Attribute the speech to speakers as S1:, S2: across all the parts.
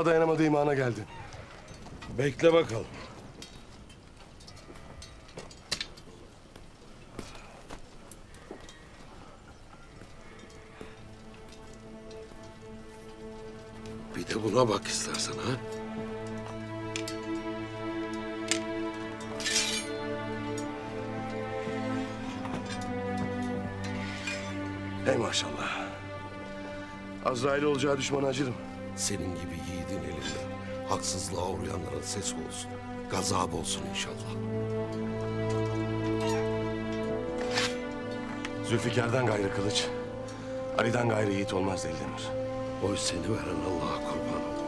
S1: Zikrullah'a dayanamadı imana geldi.
S2: Bekle bakalım.
S3: Bir de buna bak istersen ha.
S1: Hey maşallah. Azrail olacağı düşmana acırım.
S3: Senin gibi yiğidin elinde haksızlığa uğrayanların sesi olsun. Gazap olsun inşallah.
S1: Zülfikar'dan gayrı kılıç, Ali'den gayrı yiğit olmaz Deldemir.
S3: Oy seni veren Allah'a kurban olun.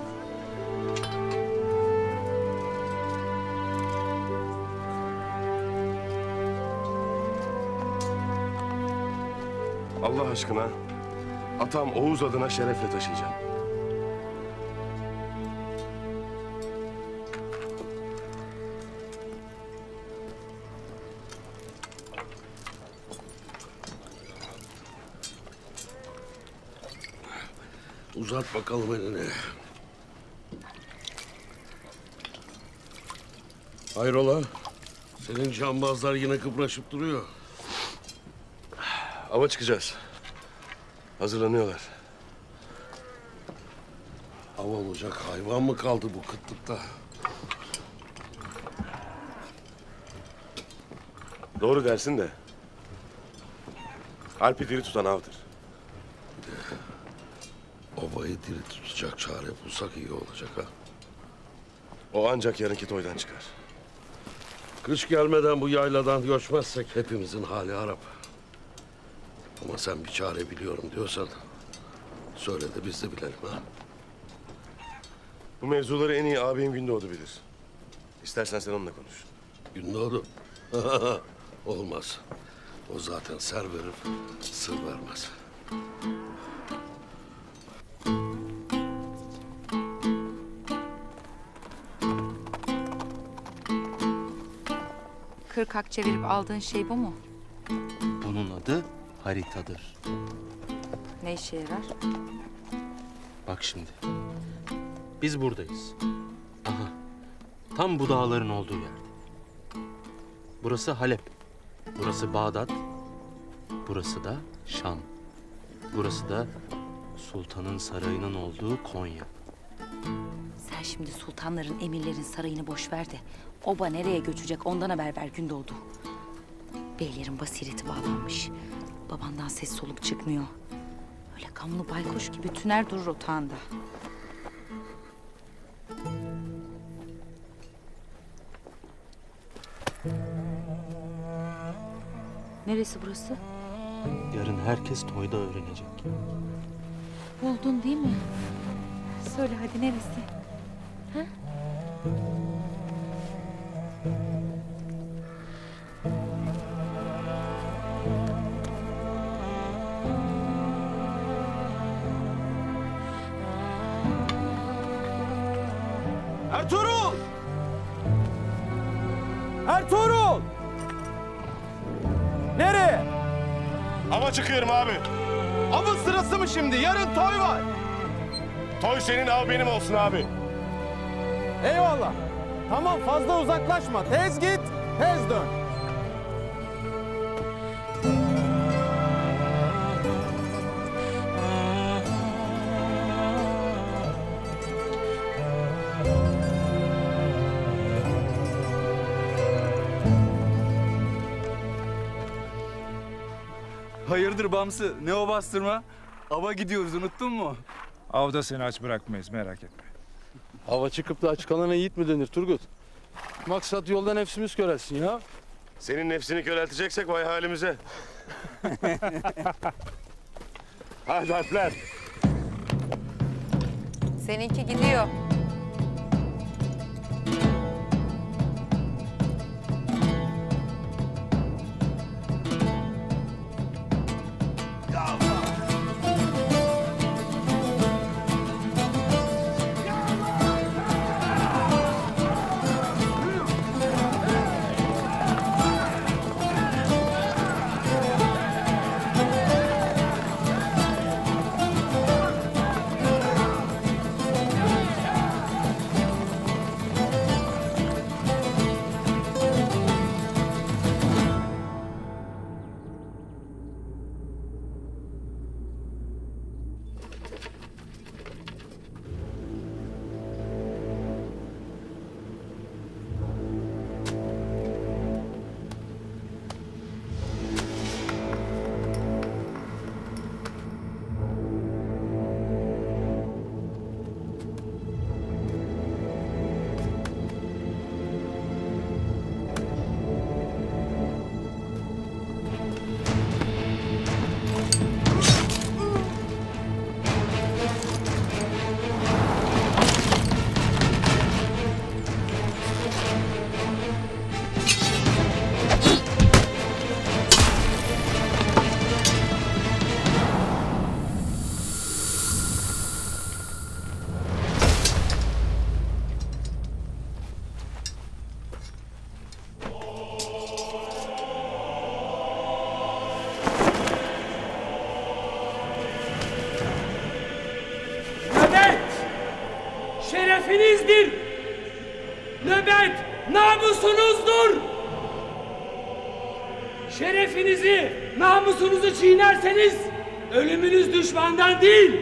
S1: Allah aşkına atam Oğuz adına şerefle taşıyacağım.
S3: Uzat bakalım elini. Hayrola? Senin cambazlar yine kıpraşıp duruyor.
S1: Ava çıkacağız. Hazırlanıyorlar.
S3: Av olacak hayvan mı kaldı bu kıtlıkta?
S1: Doğru dersin de. Alp'i diri tutan avdır.
S3: Ovayı diri tutacak çare bulsak iyi olacak ha.
S1: O ancak yarınki toydan çıkar.
S3: Kış gelmeden bu yayladan göçmezsek hepimizin hali harap. Ama sen bir çare biliyorum diyorsan söyle de biz de bilelim ha.
S1: Bu mevzuları en iyi abim Gündoğdu bilir. İstersen sen onunla konuş.
S3: Gündoğdu. Olmaz. O zaten ser verir, sır vermez.
S4: Kırk hak çevirip aldığın şey bu mu?
S5: Bunun adı haritadır.
S4: Ne işe yarar?
S5: Bak şimdi. Biz buradayız. Aha. Tam bu dağların olduğu yerde. Burası Halep. Burası Bağdat. Burası da Şam. Burası da sultanın sarayının olduğu Konya.
S4: Sen şimdi sultanların, emirlerin sarayını boş ver de oba nereye göçecek ondan haber ver Gündoğdu. Beylerin basireti bağlanmış. Babandan ses soluk çıkmıyor. Öyle gamlı baykuş gibi tüner durur otağında. Neresi burası?
S5: Yarın herkes toyda öğrenecek.
S4: Buldun değil mi? Söyle hadi neresi?
S6: Toy var.
S3: Toy senin av benim olsun abi.
S6: Eyvallah. Tamam fazla uzaklaşma. Tez git, tez dön.
S7: Hayırdır Bamsı? Ne o bastırma? Ava gidiyoruz unuttun mu?
S8: Avda seni aç bırakmayız merak etme.
S9: Hava çıkıp da aç kalana yiğit mi denir Turgut? Maksat yolda nefsimiz körelsin ya.
S3: Senin nefsini körelteceksek vay halimize. Hadi Alpler.
S4: Seninki gidiyor.
S10: 감사 합.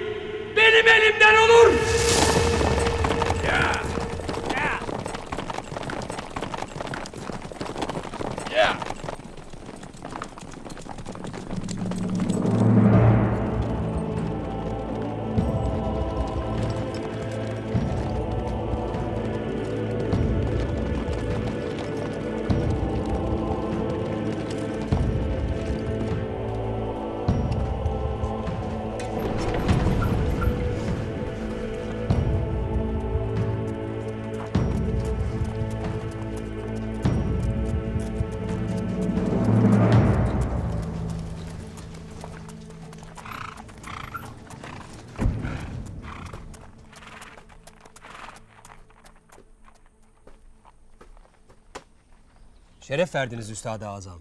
S11: Şeref verdiniz Üstad-ı Azam.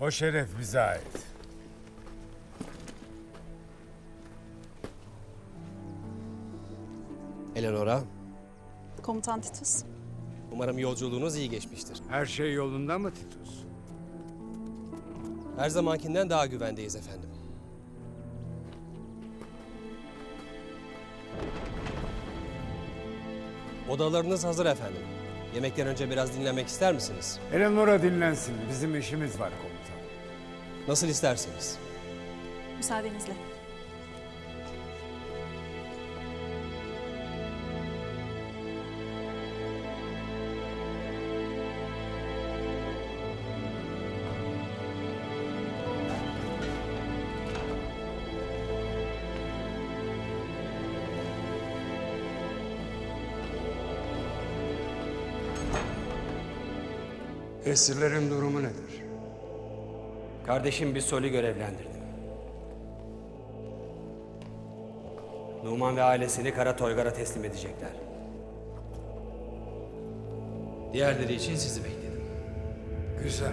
S8: O şeref bize ait.
S11: Eleonora,
S12: Komutan Titus.
S13: Umarım yolculuğunuz iyi geçmiştir.
S14: Her şey yolunda mı Titus?
S13: Her zamankinden daha güvendeyiz efendim. Odalarınız hazır efendim. Yemekten önce biraz dinlenmek ister misiniz?
S14: Eleanor'a dinlensin. Bizim işimiz var komutan.
S13: Nasıl isterseniz.
S12: Müsaadenizle.
S8: Esirlerin durumu nedir?
S13: Kardeşim bir soli görevlendirdim. Numan ve ailesini Kara Toygar'a teslim edecekler. Diğerleri için sizi bekledim.
S8: Güzel.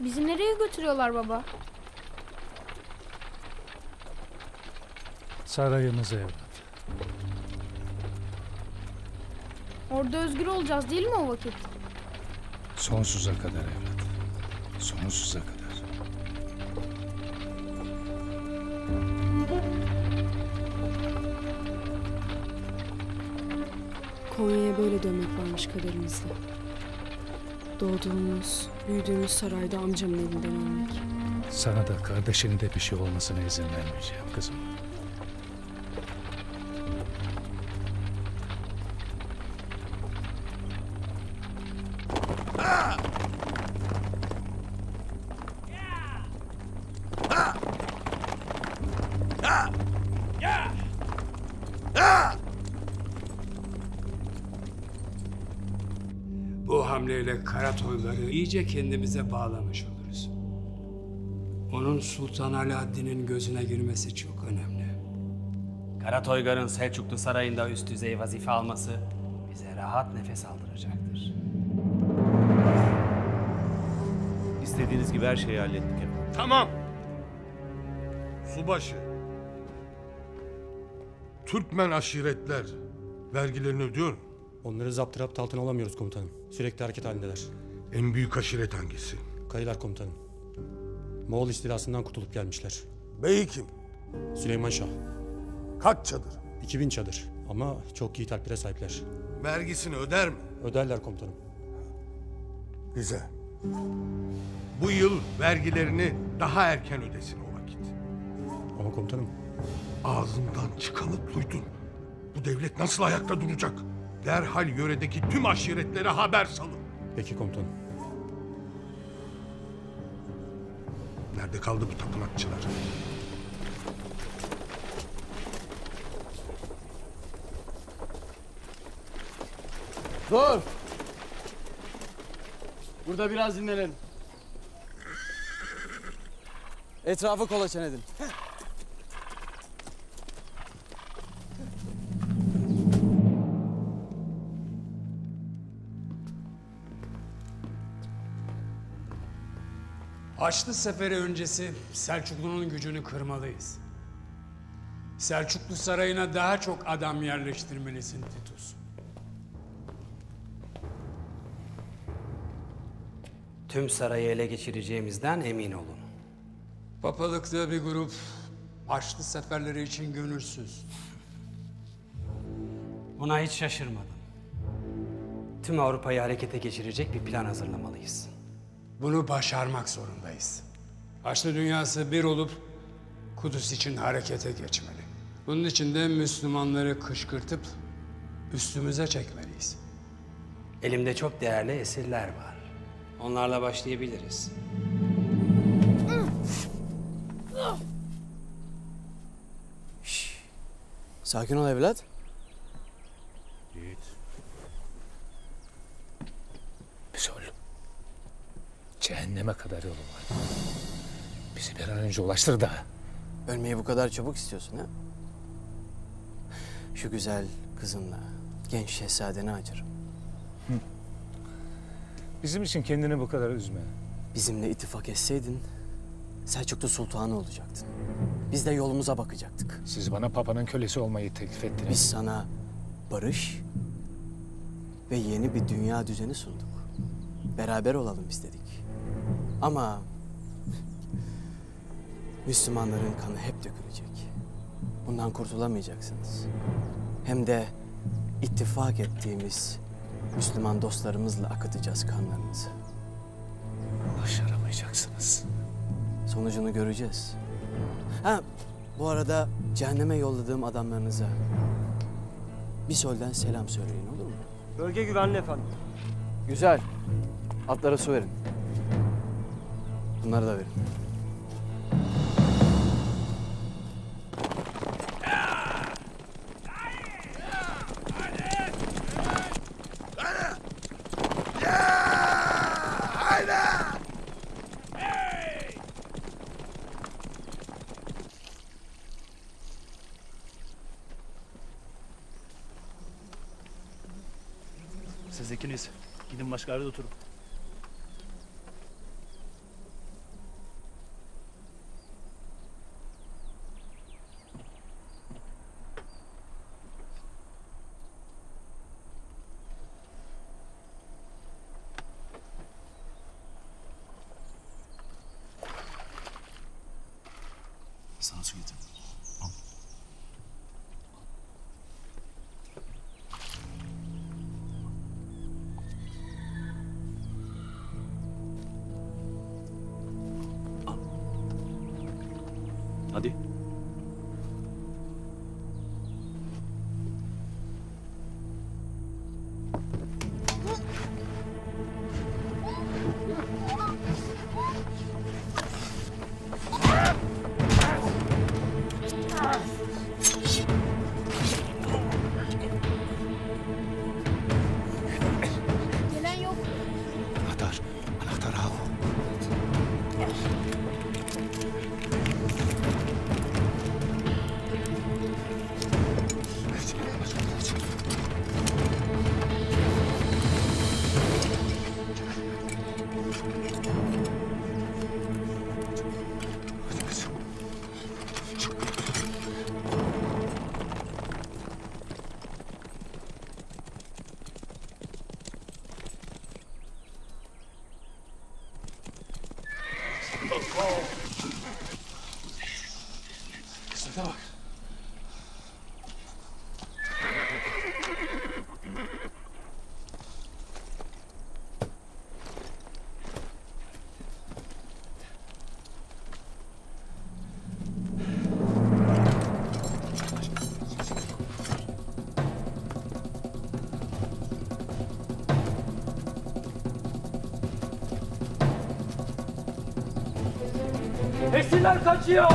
S15: Bizi nereye götürüyorlar baba?
S16: Sarayımıza evlat.
S15: Orada özgür olacağız değil mi o vakit?
S16: Sonsuza kadar evlat. Sonsuza kadar.
S12: Konya'ya böyle dönmek varmış kaderimizde. Doğduğumuz, büyüdüğümüz sarayda amcamın elinden ölmek.
S16: Sana da kardeşine de bir şey olmasına izin vermeyeceğim kızım.
S8: Hamleyle Kara Toygar'ı iyice kendimize bağlamış oluruz. Onun Sultan Alaaddin'in gözüne girmesi çok önemli.
S11: Kara Toygar'ın Selçuklu Sarayı'nda üst düzey vazife alması bize rahat nefes aldıracaktır.
S17: İstediğiniz gibi her şeyi hallettik efendim.
S18: Tamam. Subaşı. Türkmen aşiretler vergilerini ödüyor mu?
S19: Onları zapturapt altına alamıyoruz komutanım. Sürekli hareket halindeler.
S18: En büyük aşiret hangisi?
S19: Kayılar komutanım. Moğol istilasından kurtulup gelmişler.
S18: Bey kim?
S19: Süleyman Şah.
S18: Kaç çadır?
S19: 2000 çadır ama çok iyi talpire sahipler.
S18: Vergisini öder mi?
S19: Öderler komutanım.
S18: Güzel. Bu yıl vergilerini daha erken ödesin o vakit.
S19: Ama komutanım
S18: Ağzımdan çıkanı duydun. Bu devlet nasıl ayakta duracak? Derhal yöredeki tüm aşiretlere haber salın.
S19: peki komutanım.
S18: Nerede kaldı bu tapınakçılar?
S20: Dur! Burada biraz dinlenelim. Etrafı kolaçan edin.
S8: Haçlı Seferi öncesi Selçuklu'nun gücünü kırmalıyız. Selçuklu Sarayı'na daha çok adam yerleştirmelisin Titus.
S11: Tüm sarayı ele geçireceğimizden emin olun.
S8: Papalıkta bir grup Haçlı seferleri için gönülsüz.
S11: Buna hiç şaşırmadım. Tüm Avrupa'yı harekete geçirecek bir plan hazırlamalıyız.
S8: Bunu başarmak zorundayız. Haçlı dünyası bir olup Kudüs için harekete geçmeli. Bunun için de Müslümanları kışkırtıp üstümüze çekmeliyiz.
S11: Elimde çok değerli esirler var. Onlarla başlayabiliriz.
S20: Sakin ol evlat.
S16: Yiğit. Bir sol. Cehenneme kadar yolu var. Bizi bir an önce ulaştır da.
S20: Ölmeyi bu kadar çabuk istiyorsun ha? Şu güzel kızınla, genç şehzadeni acırım.
S16: Bizim için kendini bu kadar üzme.
S20: Bizimle ittifak etseydin Selçuklu Sultanı olacaktın. Biz de yolumuza bakacaktık.
S16: Siz bana papanın kölesi olmayı teklif ettiniz.
S20: Biz sana barış ve yeni bir dünya düzeni sunduk. Beraber olalım istedik. Ama Müslümanların kanı hep dökülecek. Bundan kurtulamayacaksınız. Hem de ittifak ettiğimiz Müslüman dostlarımızla akıtacağız kanlarınızı.
S16: Başaramayacaksınız.
S20: Sonucunu göreceğiz. Ha, bu arada cehenneme yolladığım adamlarınıza bir soldan selam söyleyin olur mu?
S15: Bölge güvenli efendim.
S20: Güzel. Atlara su verin. Bunları da verin.
S21: Siz ikiniz gidin başka yerde oturun.
S15: Esirler kaçıyor.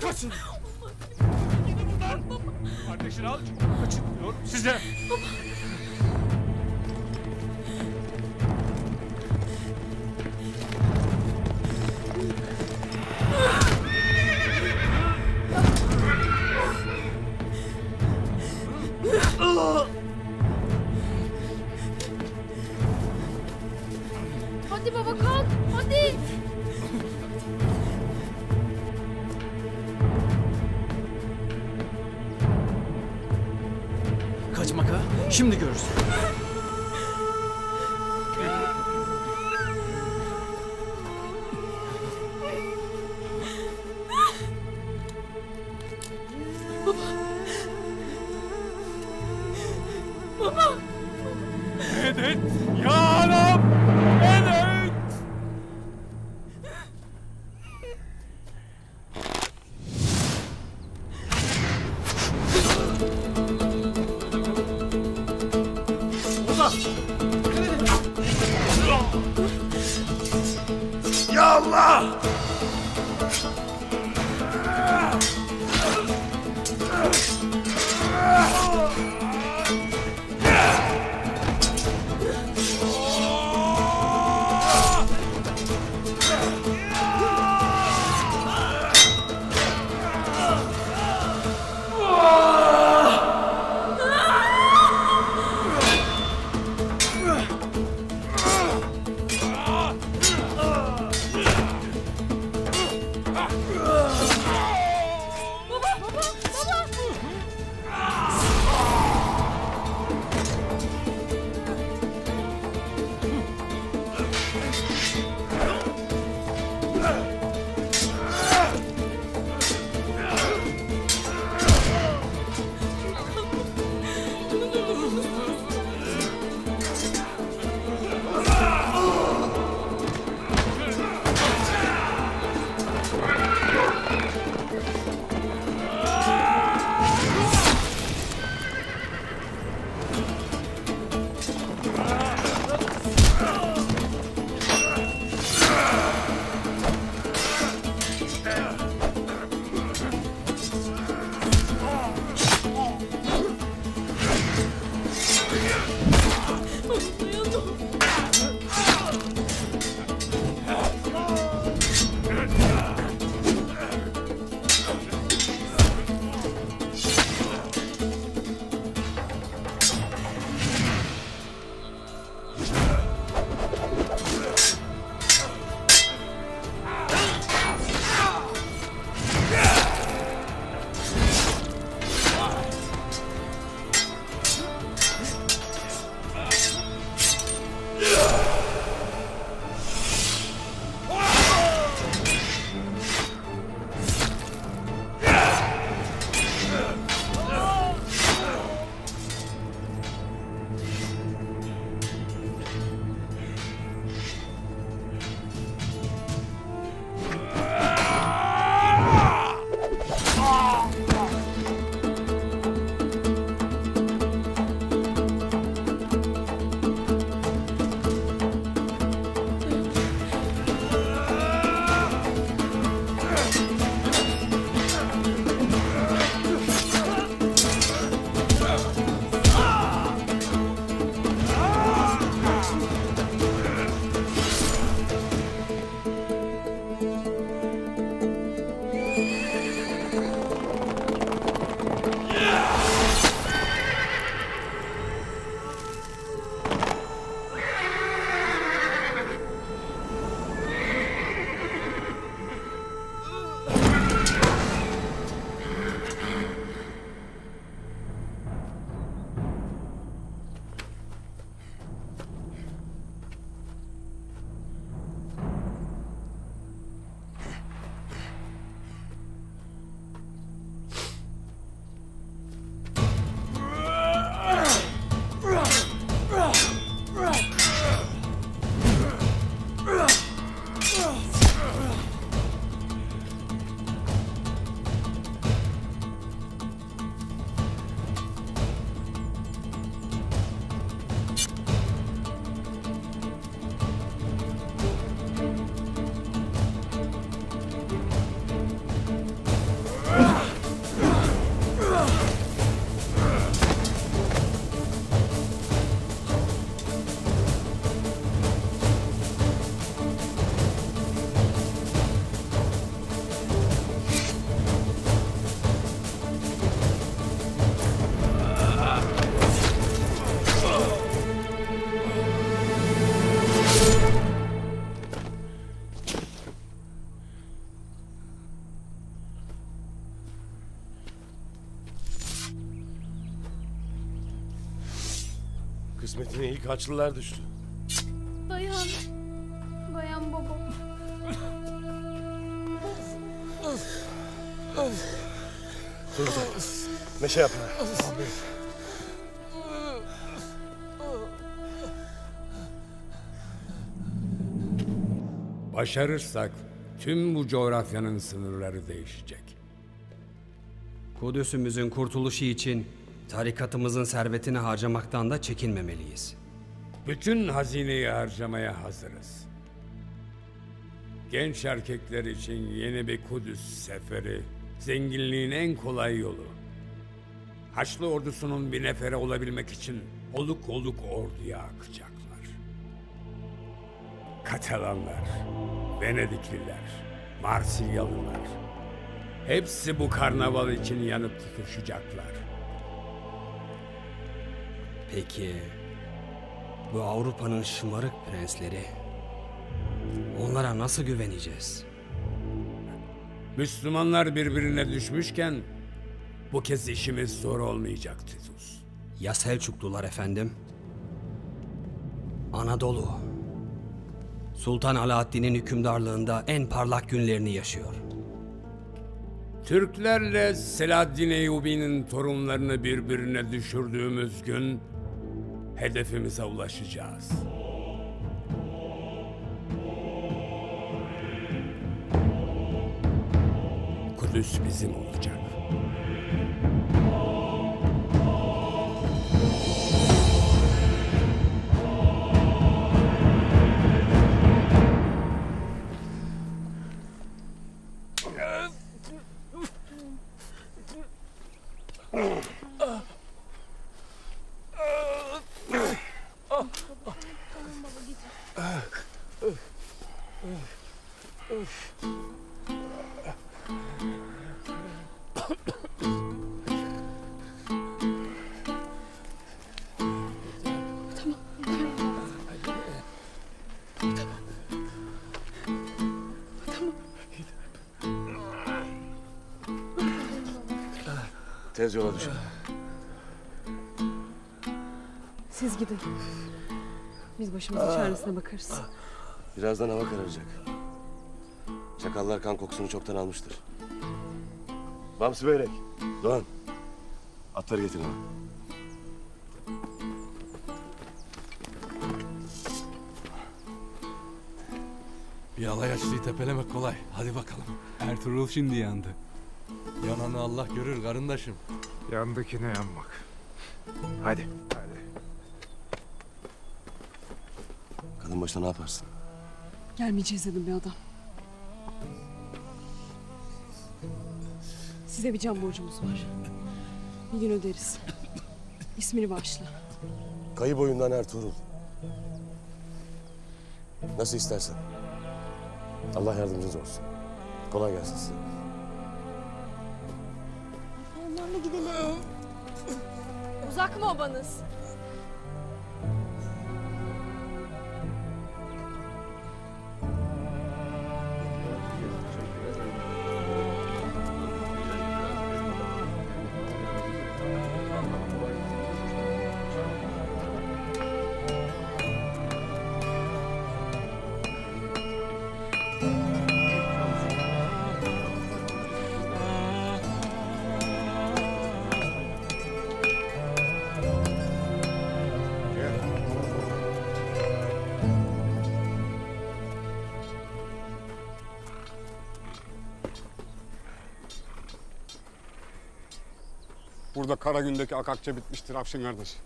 S15: Kaçın.
S22: Gidin buradan. Kardeşini al. Kaçın diyorum size.
S15: Hadi
S3: Kısmetine ilk Haçlılar düştü.
S15: Dayan. Dayan baba.
S3: Dur dur. Meşe yapma.
S8: Başarırsak tüm bu coğrafyanın sınırları değişecek.
S11: Kudüs'ümüzün kurtuluşu için tarikatımızın servetini harcamaktan da çekinmemeliyiz.
S8: Bütün hazineyi harcamaya hazırız. Genç erkekler için yeni bir Kudüs seferi, zenginliğin en kolay yolu. Haçlı ordusunun bir nefere olabilmek için oluk oluk orduya akacaklar. Katalanlar, Venedikliler, Marsilyalılar. Hepsi bu karnaval için yanıp tutuşacaklar.
S11: Peki bu Avrupa'nın şımarık prensleri onlara nasıl güveneceğiz?
S8: Müslümanlar birbirine düşmüşken bu kez işimiz zor olmayacak Titus.
S11: Ya Selçuklular efendim? Anadolu. Sultan Alaaddin'in hükümdarlığında en parlak günlerini yaşıyor.
S8: Türklerle Selahaddin Eyyubi'nin torunlarını birbirine düşürdüğümüz gün hedefimize ulaşacağız. Kudüs bizim olacak.
S12: Siz gidin. Biz başımızın çaresine bakarız.
S3: Birazdan hava kararacak. Çakallar kan kokusunu çoktan almıştır. Bamsı Beyrek, Doğan. Atları getirin bana.
S16: Bir alay açlıyı tepelemek kolay. Hadi bakalım.
S23: Ertuğrul şimdi yandı.
S16: Yananı Allah görür karındaşım.
S8: Yandakine yanmak. Hadi.
S3: Kadın başına ne yaparsın?
S12: Gelmeyeceğiz dedim bir adam. Size bir can borcumuz var. Bir gün öderiz. İsmini bağışla.
S3: Kayı boyundan Ertuğrul. Nasıl istersen. Allah yardımcınız olsun. Kolay gelsin size.
S15: Onlarla gidelim. Uzak mı obanız?
S24: Burada Karagün'deki akakçe bitmiştir Afşin kardeş.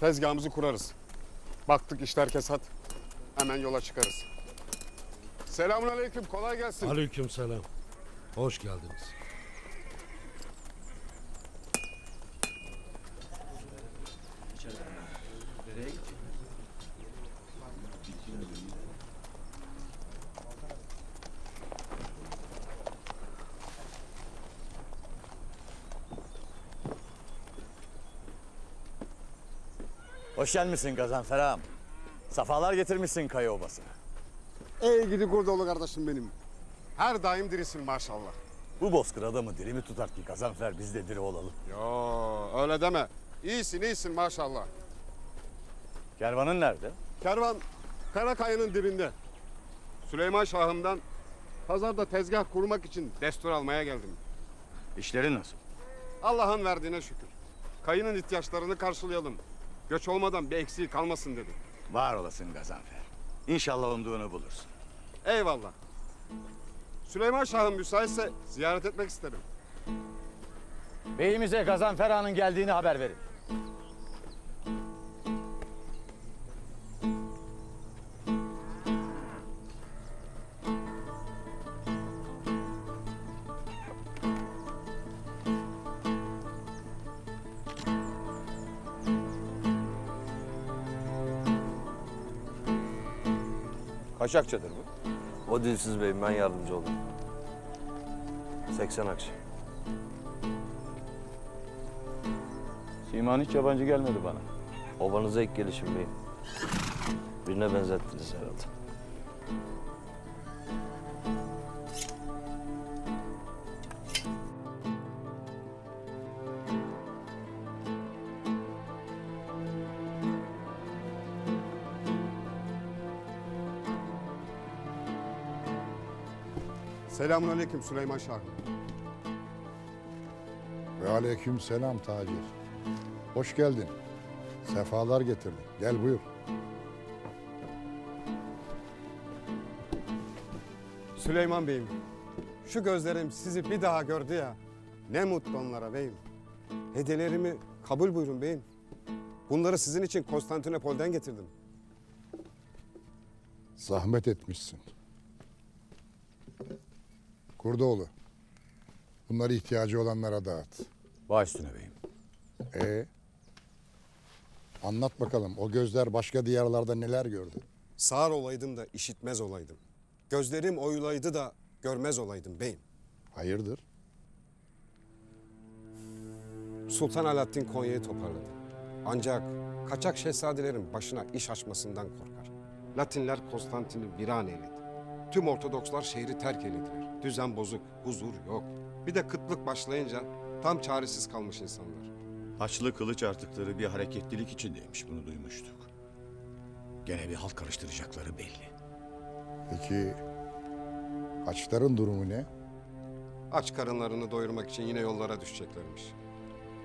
S24: Tezgahımızı kurarız. Baktık işler kesat. Hemen yola çıkarız. Selamun aleyküm. Kolay gelsin.
S25: Aleyküm selam. Hoş geldiniz.
S26: Hoş gelmişsin Gazanfer ağam. Safalar getirmişsin Kaya Obası'na.
S24: Ey gidi Kurdoğlu kardeşim benim. Her daim dirisin maşallah.
S26: Bu bozkır adamı diri mi tutar ki Gazanfer biz de diri olalım.
S24: Yo öyle deme. İyisin iyisin maşallah.
S27: Kervanın nerede?
S24: Kervan Karakaya'nın dibinde. Süleyman Şah'ımdan pazarda tezgah kurmak için destur almaya geldim.
S27: İşleri nasıl?
S24: Allah'ın verdiğine şükür. Kayının ihtiyaçlarını karşılayalım. Göç olmadan bir eksiği kalmasın dedi.
S27: Var olasın Gazanfer. İnşallah umduğunu bulursun.
S24: Eyvallah. Süleyman Şah'ım müsaitse ziyaret etmek isterim.
S27: Beyimize Gazanfer Ağa'nın geldiğini haber verin.
S17: Kaç akçadır bu? O dilsiz beyim ben yardımcı olayım. 80 akçe.
S27: Siman hiç yabancı gelmedi bana.
S17: Obanıza ilk gelişim beyim. Birine benzettiniz herhalde.
S24: Selamun aleyküm Süleyman Şah'ım.
S28: Ve aleyküm selam Tacir. Hoş geldin. Sefalar getirdin. Gel buyur.
S24: Süleyman Bey'im, şu gözlerim sizi bir daha gördü ya. Ne mutlu onlara beyim. Hediyelerimi kabul buyurun beyim. Bunları sizin için Konstantinopol'den getirdim.
S28: Zahmet etmişsin. Kurdoğlu. Bunları ihtiyacı olanlara dağıt.
S27: Baş üstüne beyim.
S28: Ee? Anlat bakalım o gözler başka diyarlarda neler gördü?
S24: Sağır olaydım da işitmez olaydım. Gözlerim oyulaydı da görmez olaydım beyim.
S28: Hayırdır?
S24: Sultan Alaaddin Konya'yı toparladı. Ancak kaçak şehzadelerin başına iş açmasından korkar. Latinler Konstantin'i viran eyledi. Tüm Ortodokslar şehri terk eylediler. Düzen bozuk, huzur yok. Bir de kıtlık başlayınca tam çaresiz kalmış insanlar.
S29: Haçlı kılıç artıkları bir hareketlilik içindeymiş bunu duymuştuk. Gene bir halk karıştıracakları belli.
S28: Peki açların durumu ne?
S24: Aç karınlarını doyurmak için yine yollara düşeceklermiş.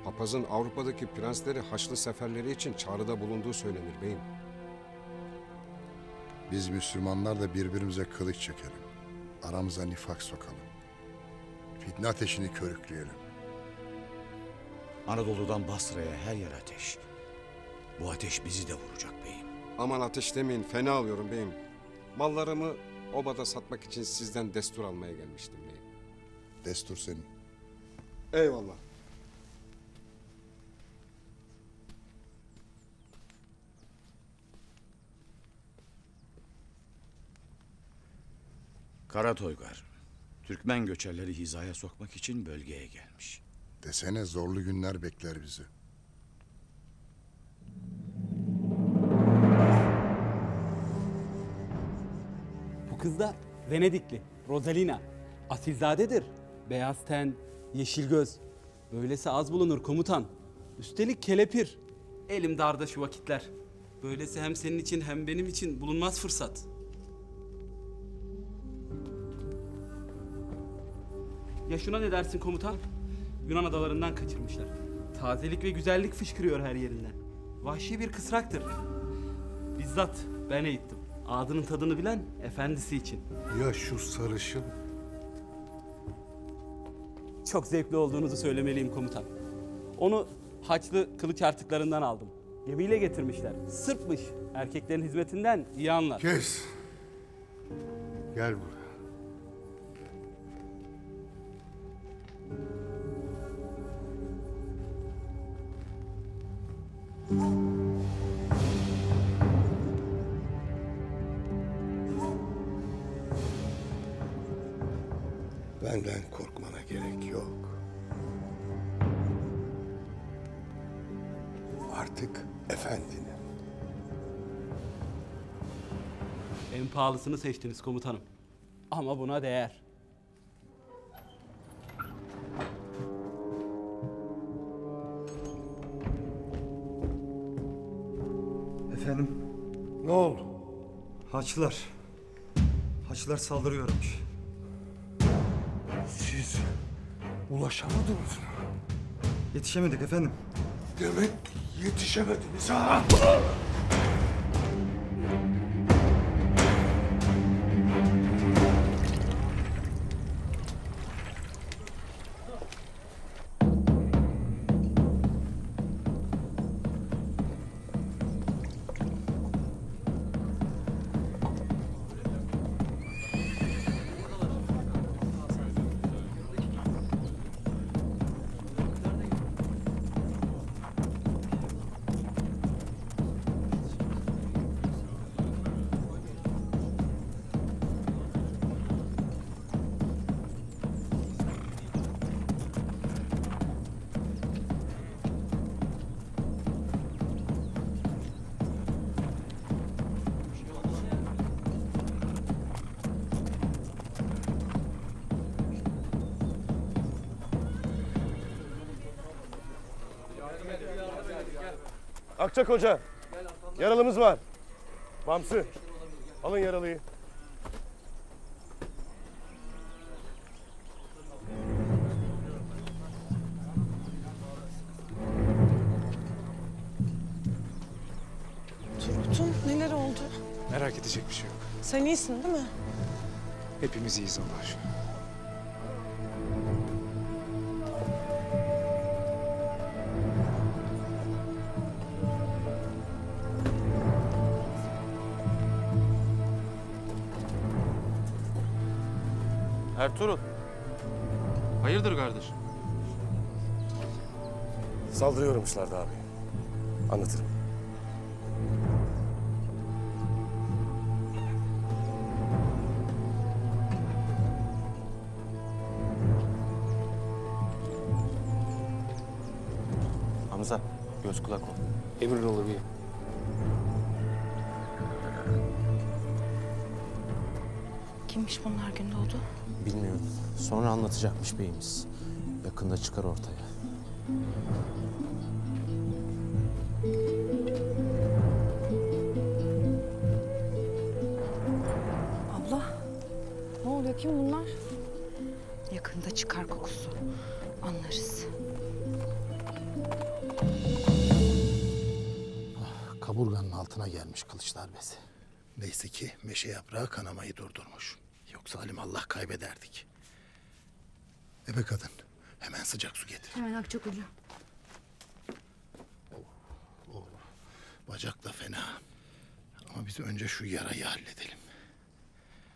S24: Papazın Avrupa'daki prensleri Haçlı seferleri için çağrıda bulunduğu söylenir beyim.
S28: Biz Müslümanlar da birbirimize kılıç çekelim. Aramıza nifak sokalım. Fitne ateşini körükleyelim.
S29: Anadolu'dan Basra'ya her yer ateş. Bu ateş bizi de vuracak beyim.
S24: Aman ateş demeyin fena alıyorum beyim. Mallarımı obada satmak için sizden destur almaya gelmiştim beyim.
S28: Destur senin.
S24: Eyvallah.
S29: Kara Toygar, Türkmen göçerleri hizaya sokmak için bölgeye gelmiş.
S28: Desene zorlu günler bekler bizi.
S23: Bu kız da Venedikli, Rosalina. Asilzadedir. Beyaz ten, yeşil göz. Böylesi az bulunur komutan. Üstelik kelepir. Elim darda şu vakitler. Böylesi hem senin için hem benim için bulunmaz fırsat. Ya şuna ne dersin komutan? Yunan adalarından kaçırmışlar. Tazelik ve güzellik fışkırıyor her yerinden. Vahşi bir kısraktır. Bizzat ben eğittim. Adının tadını bilen efendisi için.
S28: Ya şu sarışın?
S23: Çok zevkli olduğunuzu söylemeliyim komutan. Onu Haçlı kılıç artıklarından aldım. Gemiyle getirmişler. Sırpmış. Erkeklerin hizmetinden iyi anlar.
S28: Kes. Gel buraya. Benden korkmana gerek yok. Artık efendinim.
S23: En pahalısını seçtiniz komutanım. Ama buna değer.
S30: Efendim?
S18: Ne oldu?
S30: Haçlılar. Haçlılar saldırıyormuş.
S18: Siz ulaşamadınız mı?
S30: Yetişemedik efendim.
S18: Demek yetişemediniz ha?
S3: Akçak Hoca. Yaralımız var. Bamsı. Alın yaralıyı.
S12: Turgut'um neler oldu?
S16: Merak edecek bir şey yok.
S12: Sen iyisin değil mi?
S16: Hepimiz iyiyiz Allah'a şükür.
S31: Ertuğrul. Hayırdır kardeş?
S3: Saldırıyormuşlardı abi. Anlatırım.
S5: Hamza göz kulak ol.
S16: Emrin olur beyim.
S5: Anlatacakmış beyimiz. Yakında çıkar ortaya.
S12: Abla. Ne oluyor? Kim bunlar?
S4: Yakında çıkar kokusu. Anlarız.
S21: Kaburganın altına gelmiş kılıç darbesi. Neyse ki meşe yaprağı kanamayı durdurmuş. Yoksa Allah kaybederdik. Ebe kadın, hemen sıcak su getir.
S4: Hemen Akçak Hoca.
S21: Bacak da fena. Ama biz önce şu yarayı halledelim.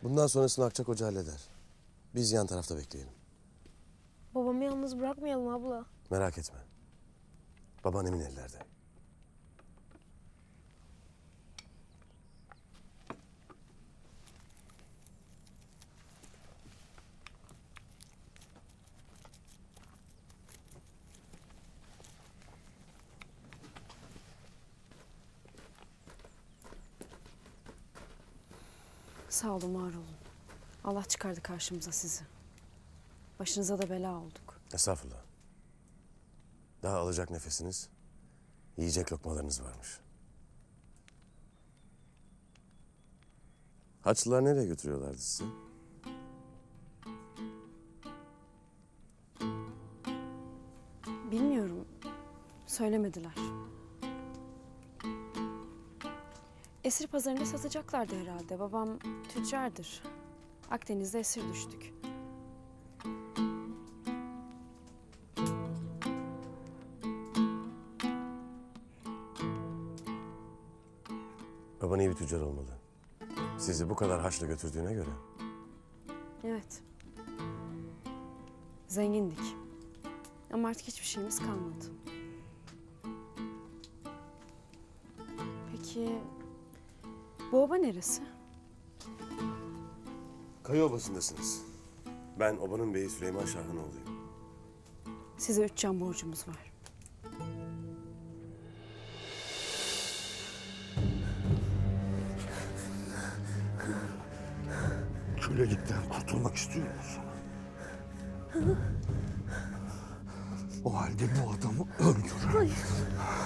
S3: Bundan sonrasını Akçak Hoca halleder. Biz yan tarafta bekleyelim.
S4: Babamı yalnız bırakmayalım abla.
S3: Merak etme. Baban emin ellerde.
S12: Sağ olun, var olun. Allah çıkardı karşımıza sizi. Başınıza da bela olduk.
S3: Estağfurullah. Daha alacak nefesiniz, yiyecek lokmalarınız varmış. Haçlılar nereye götürüyorlardı sizi?
S12: Bilmiyorum. Söylemediler. Esir pazarında satacaklardı herhalde. Babam tüccardır. Akdeniz'de esir düştük.
S3: Baban iyi bir tüccar olmalı. Sizi bu kadar haçla götürdüğüne göre.
S12: Evet. Zengindik. Ama artık hiçbir şeyimiz kalmadı. Peki bu oba neresi?
S3: Kaya Obası'ndasınız. Ben obanın beyi Süleyman Şah'ın oğluyum.
S12: Size üç can borcumuz var.
S18: Kölelikten kurtulmak istiyor musun? O halde bu adamı öldür.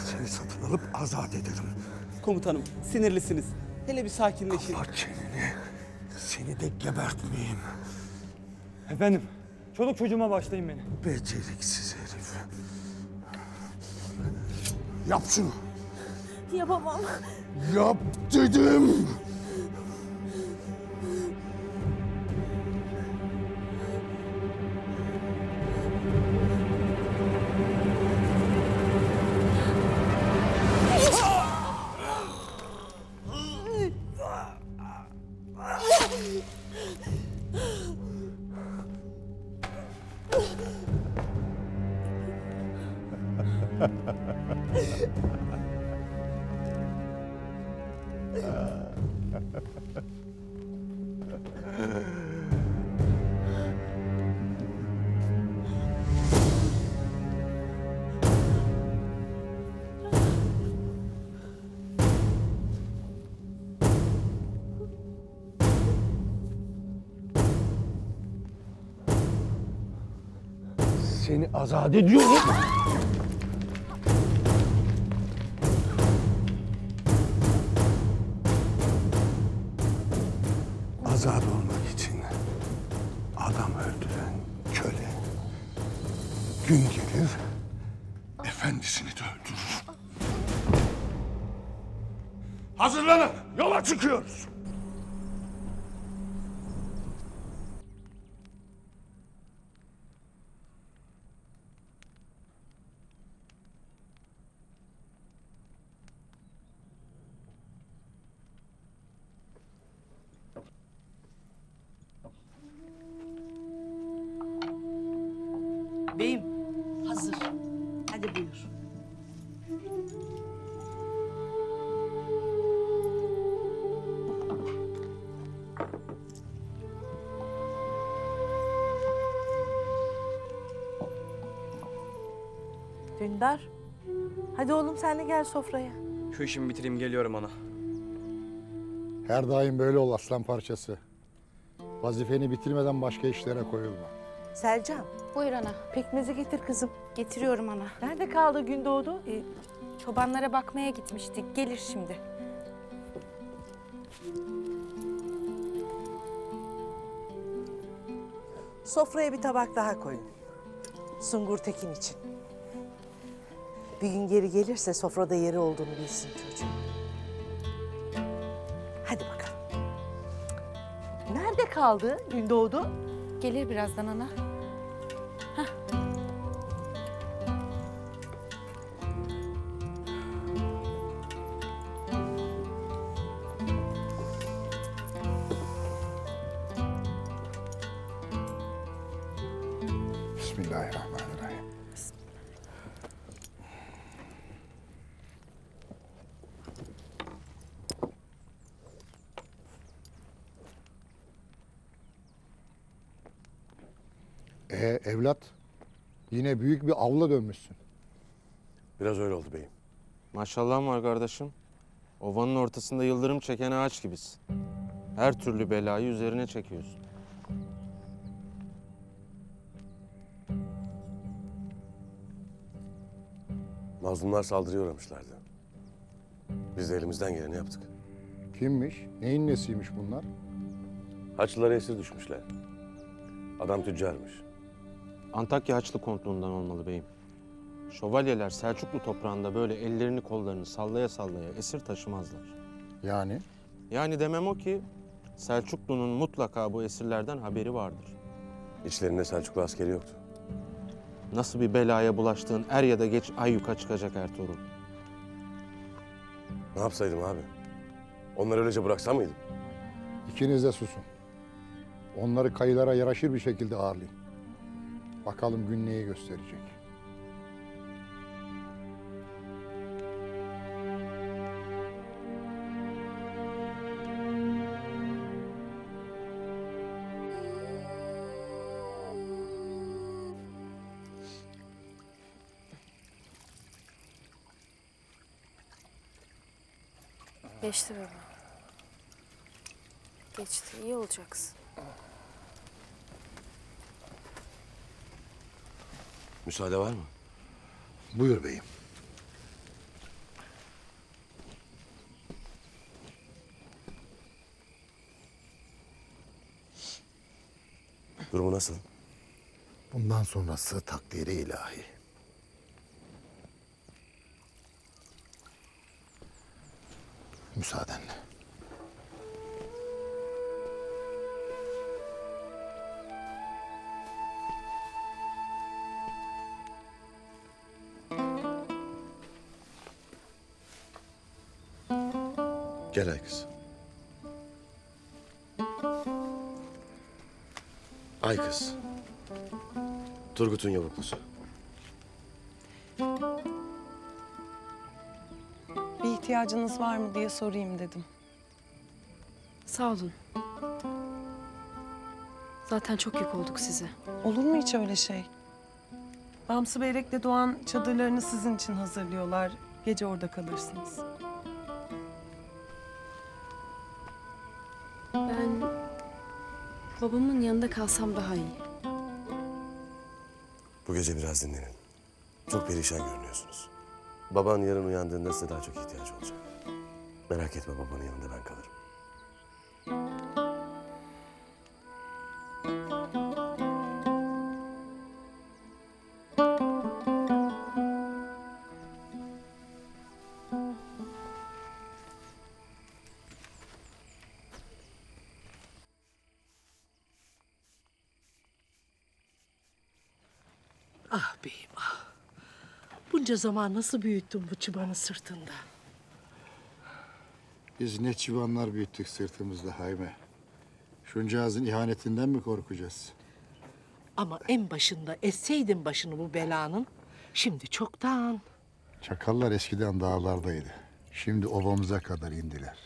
S18: Seni satın alıp azat ederim.
S23: Komutanım sinirlisiniz. Hele bir sakinleşin.
S18: Kapat çeneni. Seni de gebertmeyeyim.
S32: Efendim, çoluk çocuğuma başlayın beni.
S18: Beceriksiz herif. Yap şunu.
S4: Yapamam.
S18: Yap dedim. Azat ediyorum.
S33: Sen de gel sofraya.
S34: Şu işimi bitireyim geliyorum ana.
S28: Her daim böyle ol aslan parçası. Vazifeni bitirmeden başka işlere koyulma.
S33: Selcan.
S4: Buyur ana.
S33: Pekmezi getir kızım.
S4: Getiriyorum ana.
S33: Nerede kaldı Gündoğdu?
S4: Ee, çobanlara bakmaya gitmiştik. Gelir şimdi.
S33: Sofraya bir tabak daha koyun. Sungur Tekin için. Bir gün geri gelirse sofrada yeri olduğunu bilsin çocuğum. Hadi bakalım. Nerede kaldı Gündoğdu?
S4: Gelir birazdan ana.
S28: Yine büyük bir avla dönmüşsün.
S3: Biraz öyle oldu beyim.
S5: Maşallahım var kardeşim. Ovanın ortasında yıldırım çeken ağaç gibisin. Her türlü belayı üzerine çekiyorsun.
S3: Mazlumlar saldırıya uğramışlardı. Biz de elimizden geleni yaptık.
S28: Kimmiş, neyin nesiymiş bunlar?
S3: Haçlılara esir düşmüşler. Adam tüccarmış.
S5: Antakya Haçlı Kontluğundan olmalı beyim. Şövalyeler Selçuklu toprağında böyle ellerini kollarını sallaya sallaya esir taşımazlar.
S28: Yani?
S5: Yani demem o ki Selçuklu'nun mutlaka bu esirlerden haberi vardır.
S3: İçlerinde Selçuklu askeri yoktu.
S5: Nasıl bir belaya bulaştığın er ya da geç ayyuka çıkacak Ertuğrul.
S3: Ne yapsaydım abi? Onları öylece bıraksam mıydım?
S28: İkiniz de susun. Onları kayılara yaraşır bir şekilde ağırlayın. Bakalım gün neyi gösterecek.
S12: Geçti baba. Geçti. iyi olacaksın.
S3: Müsaade var mı?
S28: Buyur beyim.
S3: Durumu nasıl?
S35: Bundan sonrası takdiri ilahi. Müsaadenle.
S3: Gel ay kız. Ay kız. Turgut'un yavuklusu.
S36: Bir ihtiyacınız var mı diye sorayım dedim.
S12: Sağ olun. Zaten çok yük olduk size.
S36: Olur mu hiç öyle şey? Bamsı Beyrek'le Doğan çadırlarını sizin için hazırlıyorlar. Gece orada kalırsınız.
S12: Babamın yanında kalsam daha iyi.
S3: Bu gece biraz dinlenin. Çok perişan görünüyorsunuz. Baban yarın uyandığında size daha çok ihtiyaç olacak. Merak etme babanın yanında ben kalırım.
S33: Bunca zaman nasıl büyüttün bu çıbanı sırtında?
S28: Biz ne çıvanlar büyüttük sırtımızda Hayme. Şuncağızın ihanetinden mi korkacağız?
S33: Ama en başında etseydin başını bu belanın. Şimdi çoktan.
S28: Çakallar eskiden dağlardaydı. Şimdi obamıza kadar indiler.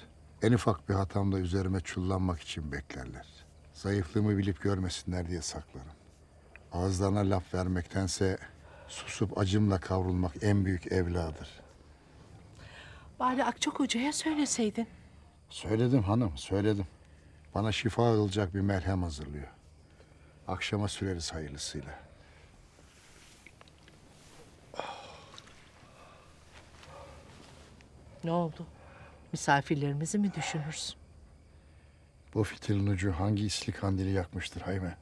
S28: En ufak bir hatamda üzerime çullanmak için beklerler. Zayıflığımı bilip görmesinler diye saklarım. Ağızlarına laf vermektense susup acımla kavrulmak en büyük evladır.
S33: Bari Akçok Hoca'ya söyleseydin.
S28: Söyledim hanım, söyledim. Bana şifa olacak bir merhem hazırlıyor. Akşama süreriz hayırlısıyla.
S33: Ne oldu? Misafirlerimizi mi düşünürsün?
S28: Bu fitilin ucu hangi isli kandili yakmıştır Hayme?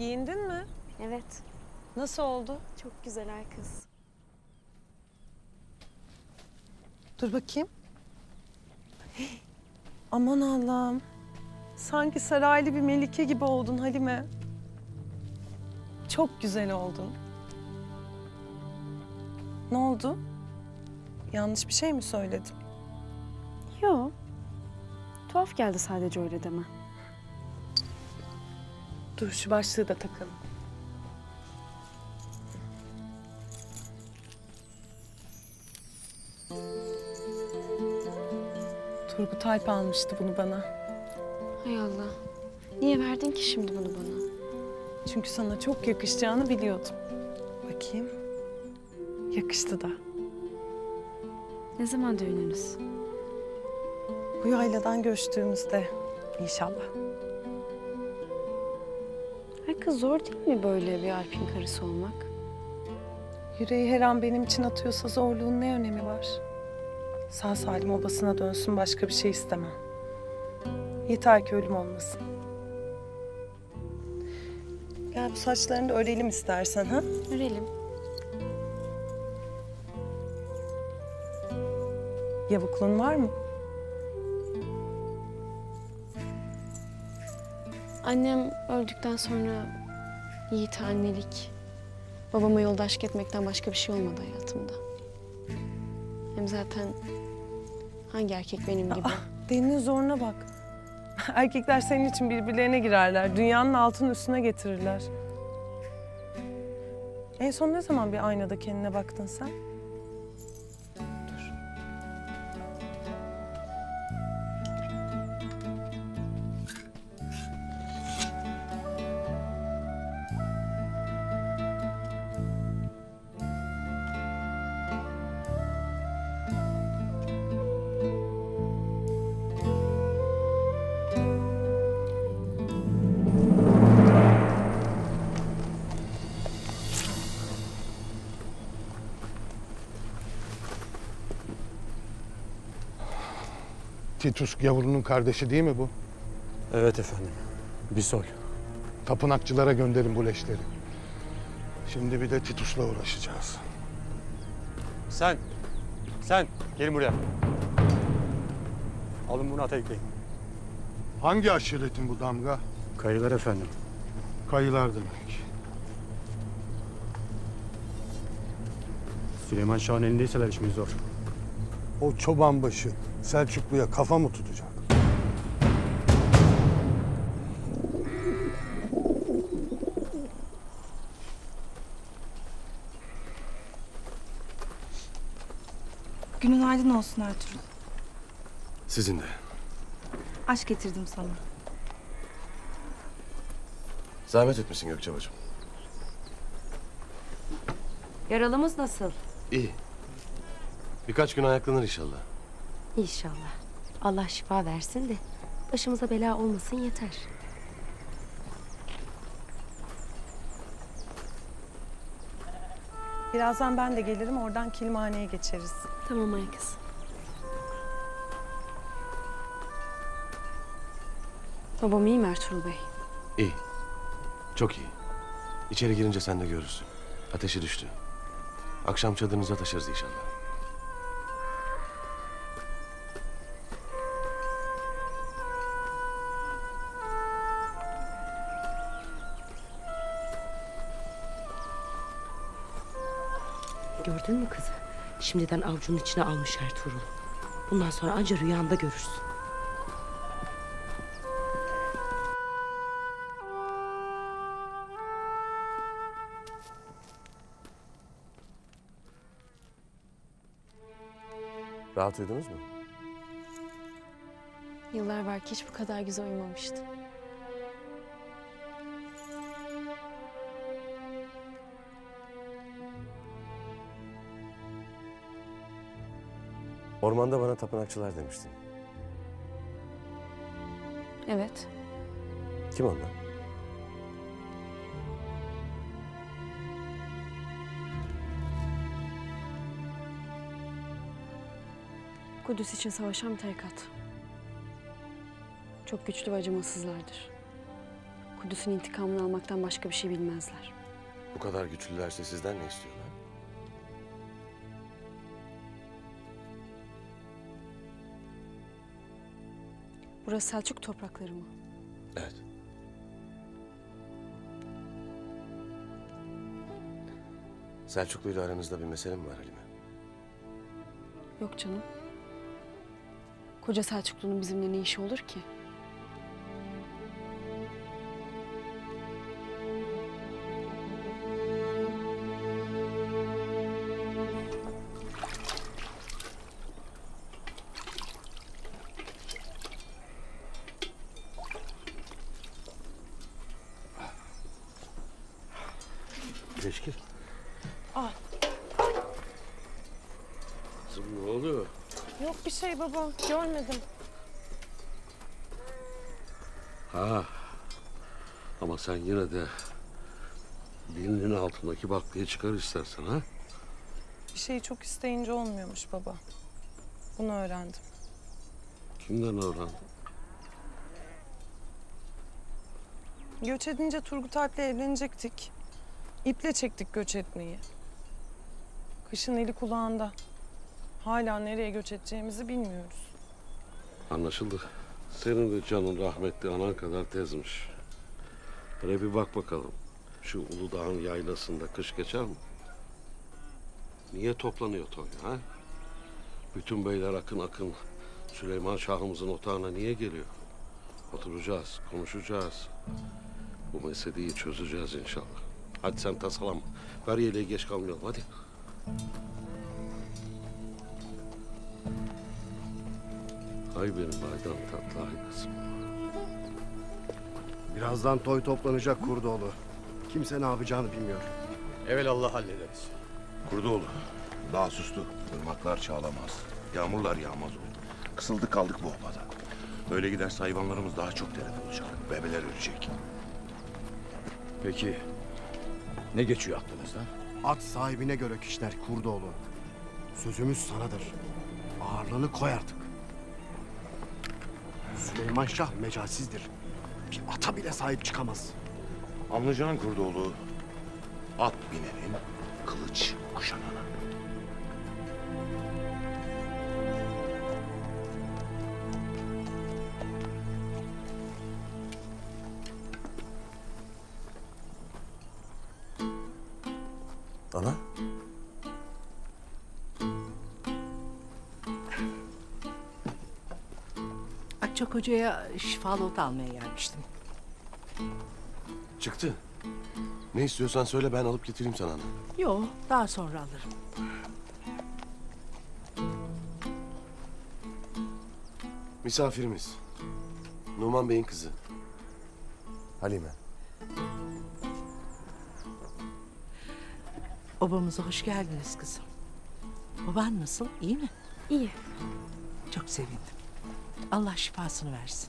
S36: Giyindin mi?
S12: Evet.
S36: Nasıl oldu?
S12: Çok güzel ay kız.
S36: Dur bakayım. Aman Allah'ım. Sanki saraylı bir melike gibi oldun Halime. Çok güzel oldun. Ne oldu? Yanlış bir şey mi söyledim?
S12: Yo. Tuhaf geldi sadece öyle deme.
S36: Dur şu başlığı da takalım. Turgut Alp almıştı bunu bana.
S12: Hay Allah. Niye verdin ki şimdi bunu bana?
S36: Çünkü sana çok yakışacağını biliyordum. Bakayım. Yakıştı da.
S12: Ne zaman düğününüz?
S36: Bu yayladan göçtüğümüzde inşallah.
S12: Kız zor değil mi böyle bir Alp'in karısı olmak?
S36: Yüreği her an benim için atıyorsa zorluğun ne önemi var? Sağ salim obasına dönsün başka bir şey istemem. Yeter ki ölüm olmasın. Gel bu saçlarını da örelim istersen ha?
S12: Örelim.
S36: Yavukluğun var mı?
S12: Annem öldükten sonra Yiğit'e annelik, babama yoldaşlık etmekten başka bir şey olmadı hayatımda. Hem zaten hangi erkek benim gibi?
S36: Delinin zoruna bak. Erkekler senin için birbirlerine girerler. Dünyanın altını üstüne getirirler. En son ne zaman bir aynada kendine baktın sen?
S18: Titus gavurunun kardeşi değil mi bu?
S19: Evet efendim. Bisol.
S18: Tapınakçılara gönderin bu leşleri. Şimdi bir de Titus'la uğraşacağız.
S19: Sen. Sen. Gelin buraya. Alın bunu ata yükleyin.
S18: Hangi aşiretin bu damga?
S19: Kayılar efendim.
S18: Kayılar demek.
S19: Süleyman Şah'ın elindeyseler işimiz zor.
S18: O çobanbaşı Selçuklu'ya kafa mı tutacak?
S37: Günün aydın olsun Ertuğrul.
S3: Sizin de.
S37: Aşk getirdim sana.
S3: Zahmet etmişsin Gökçe bacım.
S4: Yaralımız nasıl?
S3: İyi. Birkaç gün ayaklanır inşallah.
S4: İnşallah. Allah şifa versin de başımıza bela olmasın yeter.
S36: Birazdan ben de gelirim. Oradan kilimhaneye geçeriz.
S12: Tamam ay kız. Babam iyi mi Ertuğrul Bey?
S3: İyi. Çok iyi. İçeri girince sen de görürsün. Ateşi düştü. Akşam çadırınıza taşırız inşallah.
S4: Gördün mü kızı? Şimdiden avucunun içine almış Ertuğrul. Bundan sonra anca rüyanda görürsün.
S3: Rahat uyudunuz mu?
S12: Yıllar var ki hiç bu kadar güzel uyumamıştım.
S3: Ormanda bana tapınakçılar demiştin.
S12: Evet.
S3: Kim onlar?
S12: Kudüs için savaşan bir tarikat. Çok güçlü ve acımasızlardır. Kudüs'ün intikamını almaktan başka bir şey bilmezler.
S38: Bu kadar güçlülerse sizden ne istiyorlar?
S12: Burası Selçuk toprakları mı?
S38: Evet. Selçuklu ile aranızda bir mesele mi var Halime?
S12: Yok canım. Koca Selçuklu'nun bizimle ne işi olur ki?
S36: Görmedim.
S3: Ha. Ama sen yine de dilinin altındaki baklayı çıkar istersen ha.
S36: Bir şeyi çok isteyince olmuyormuş baba. Bunu öğrendim.
S3: Kimden öğrendin?
S36: Göç edince Turgut Alp'le evlenecektik. İple çektik göç etmeyi. Kışın eli kulağında. Hala nereye göç edeceğimizi bilmiyoruz.
S3: Anlaşıldı. Senin de canın rahmetli anan kadar tezmiş. Hele bir bak bakalım. Şu Uludağ'ın yaylasında kış geçer mi? Niye toplanıyor Tonya ha? Bütün beyler akın akın Süleyman Şah'ımızın otağına niye geliyor? Oturacağız, konuşacağız. Bu meseleyi çözeceğiz inşallah. Hadi sen tasalanma. Ver yeleği geç kalmayalım hadi. Ay benim aydan tatlı ay kızım.
S25: Birazdan toy toplanacak Kurdoğlu. Kimse ne yapacağını bilmiyor.
S29: Evelallah hallederiz. Kurdoğlu, daha sustu. Irmaklar çağlamaz. Yağmurlar yağmaz oldu. Kısıldık kaldık bu obada. Böyle giderse hayvanlarımız daha çok telef olacak. Bebeler ölecek.
S25: Peki ne geçiyor aklınızdan? At sahibine göre kişiler Kurdoğlu. Sözümüz sanadır. Ağırlığını koy artık. Süleyman Şah mecalsizdir. Bir ata bile sahip çıkamaz.
S29: Anlayacağın Kurdoğlu, at binenin, kılıç kuşananın.
S33: Hoca'ya şifalı ot almaya gelmiştim.
S38: Çıktı. Ne istiyorsan söyle ben alıp getireyim sana ana.
S33: Yo, daha sonra alırım.
S38: Misafirimiz. Numan Bey'in kızı. Halime.
S33: Obamıza hoş geldiniz kızım. Baban nasıl? İyi mi?
S12: İyi.
S33: Çok sevindim. Allah şifasını versin.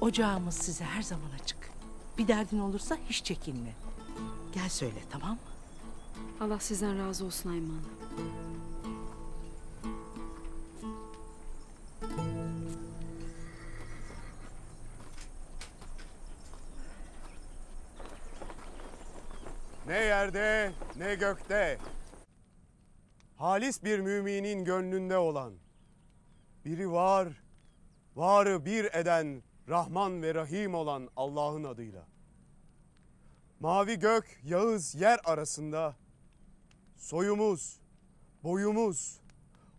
S33: Ocağımız size her zaman açık. Bir derdin olursa hiç çekinme. Gel söyle tamam mı?
S12: Allah sizden razı olsun Ayman.
S18: Ne yerde ne gökte. Halis bir müminin gönlünde olan. Biri var, varı bir eden Rahman ve Rahim olan Allah'ın adıyla. Mavi gök, Yağız yer arasında soyumuz, boyumuz,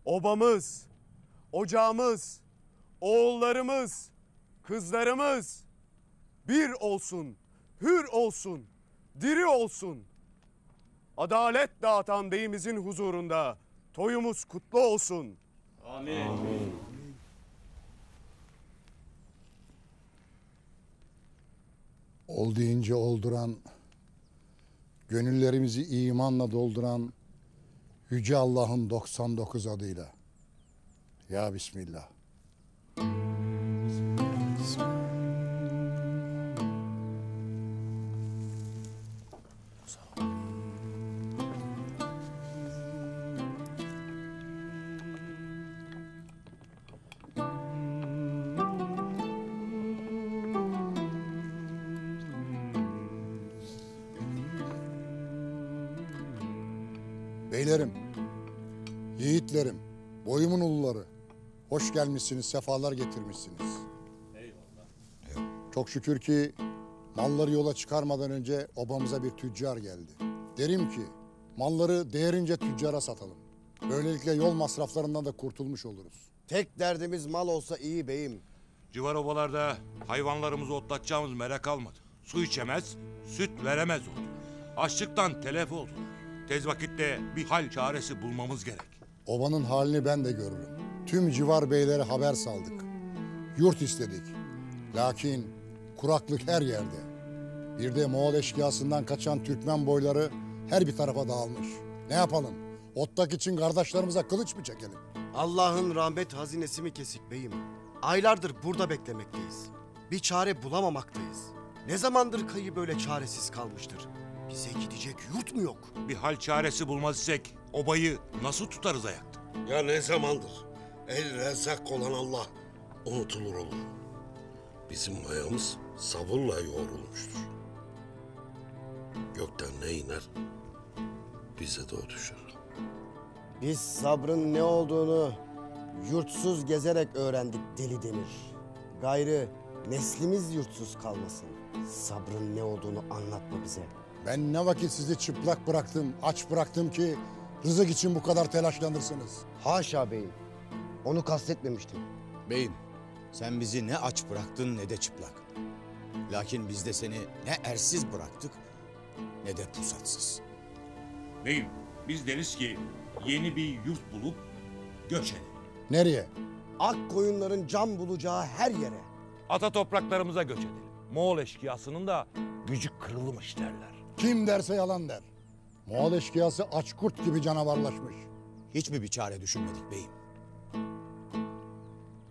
S18: obamız, ocağımız, oğullarımız, kızlarımız bir olsun, hür olsun, diri olsun. Adalet dağıtan beyimizin huzurunda toyumuz kutlu olsun.
S39: Amin.
S28: Ol olduran, gönüllerimizi imanla dolduran Yüce Allah'ın 99 adıyla. Ya Bismillah. Gelmişsiniz, sefalar getirmişsiniz. Çok şükür ki malları yola çıkarmadan önce obamıza bir tüccar geldi. Derim ki malları değerince tüccara satalım. Böylelikle yol masraflarından da kurtulmuş oluruz.
S25: Tek derdimiz mal olsa iyi beyim.
S29: Civar obalarda hayvanlarımızı otlatacağımız merak kalmadı. Su içemez, süt veremez oldu. Açlıktan telef oldular. Tez vakitte bir hal çaresi bulmamız gerek.
S28: Obanın halini ben de görürüm. Tüm civar beylere haber saldık. Yurt istedik. Lakin kuraklık her yerde. Bir de Moğol eşkıyasından kaçan Türkmen boyları her bir tarafa dağılmış. Ne yapalım? Otlak için kardeşlerimize kılıç mı çekelim?
S25: Allah'ın rahmet hazinesi mi kesik beyim? Aylardır burada beklemekteyiz. Bir çare bulamamaktayız. Ne zamandır kayı böyle çaresiz kalmıştır? Bize gidecek yurt mu yok?
S29: Bir hal çaresi bulmaz isek obayı nasıl tutarız ayakta?
S40: Ya ne zamandır? El rezzak olan Allah unutulur olur. Bizim mayamız sabırla yoğrulmuştur. Gökten ne iner bize de o düşer.
S25: Biz sabrın ne olduğunu yurtsuz gezerek öğrendik deli demir. Gayrı neslimiz yurtsuz kalmasın. Sabrın ne olduğunu anlatma bize.
S28: Ben ne vakit sizi çıplak bıraktım, aç bıraktım ki rızık için bu kadar telaşlanırsınız.
S25: Haşa beyim. Onu kastetmemiştim.
S26: Beyim, sen bizi ne aç bıraktın ne de çıplak. Lakin biz de seni ne ersiz bıraktık ne de pusatsız.
S29: Beyim biz deriz ki yeni bir yurt bulup göç edelim.
S28: Nereye?
S25: Ak koyunların can bulacağı her yere.
S29: Ata topraklarımıza göç edelim. Moğol eşkıyasının da gücü kırılmış derler.
S28: Kim derse yalan der. Moğol eşkıyası aç kurt gibi canavarlaşmış.
S26: Hiç mi bir çare düşünmedik beyim?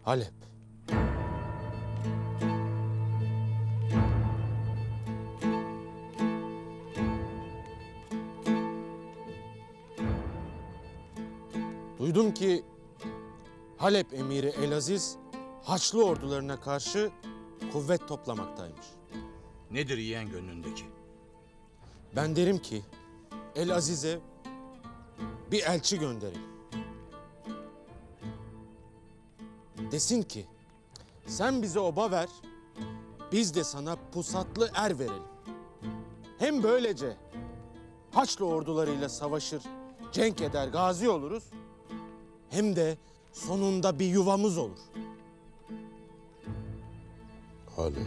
S5: Halep. Duydum ki Halep emiri Elaziz Haçlı ordularına karşı kuvvet toplamaktaymış.
S26: Nedir yiyen gönlündeki?
S5: Ben derim ki El Aziz'e bir elçi gönderin. Desin ki sen bize oba ver, biz de sana pusatlı er verelim. Hem böylece Haçlı ordularıyla savaşır, cenk eder, gazi oluruz. Hem de sonunda bir yuvamız olur.
S40: Halep.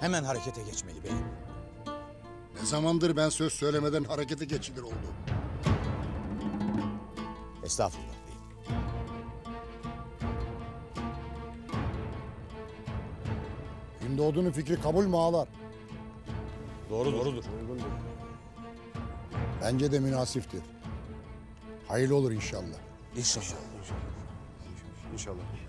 S26: Hemen harekete geçmeli beyim.
S28: Ne zamandır ben söz söylemeden harekete geçilir oldu.
S26: Estağfurullah beyim.
S28: Gündoğdu'nun fikri kabul mü ağalar?
S26: Doğru doğrudur.
S28: Bence de münasiftir. Hayırlı olur inşallah.
S5: İnşallah.
S25: İnşallah.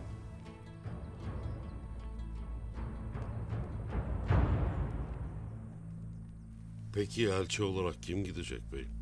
S40: Peki elçi olarak kim gidecek beyim?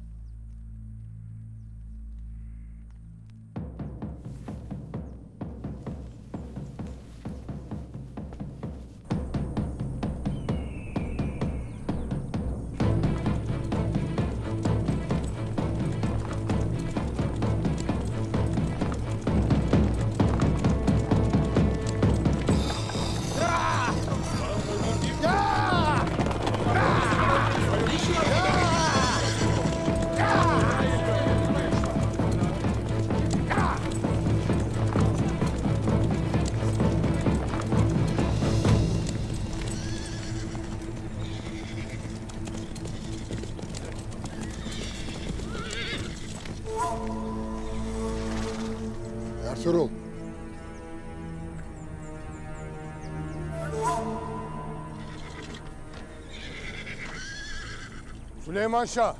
S18: Süleyman Şah,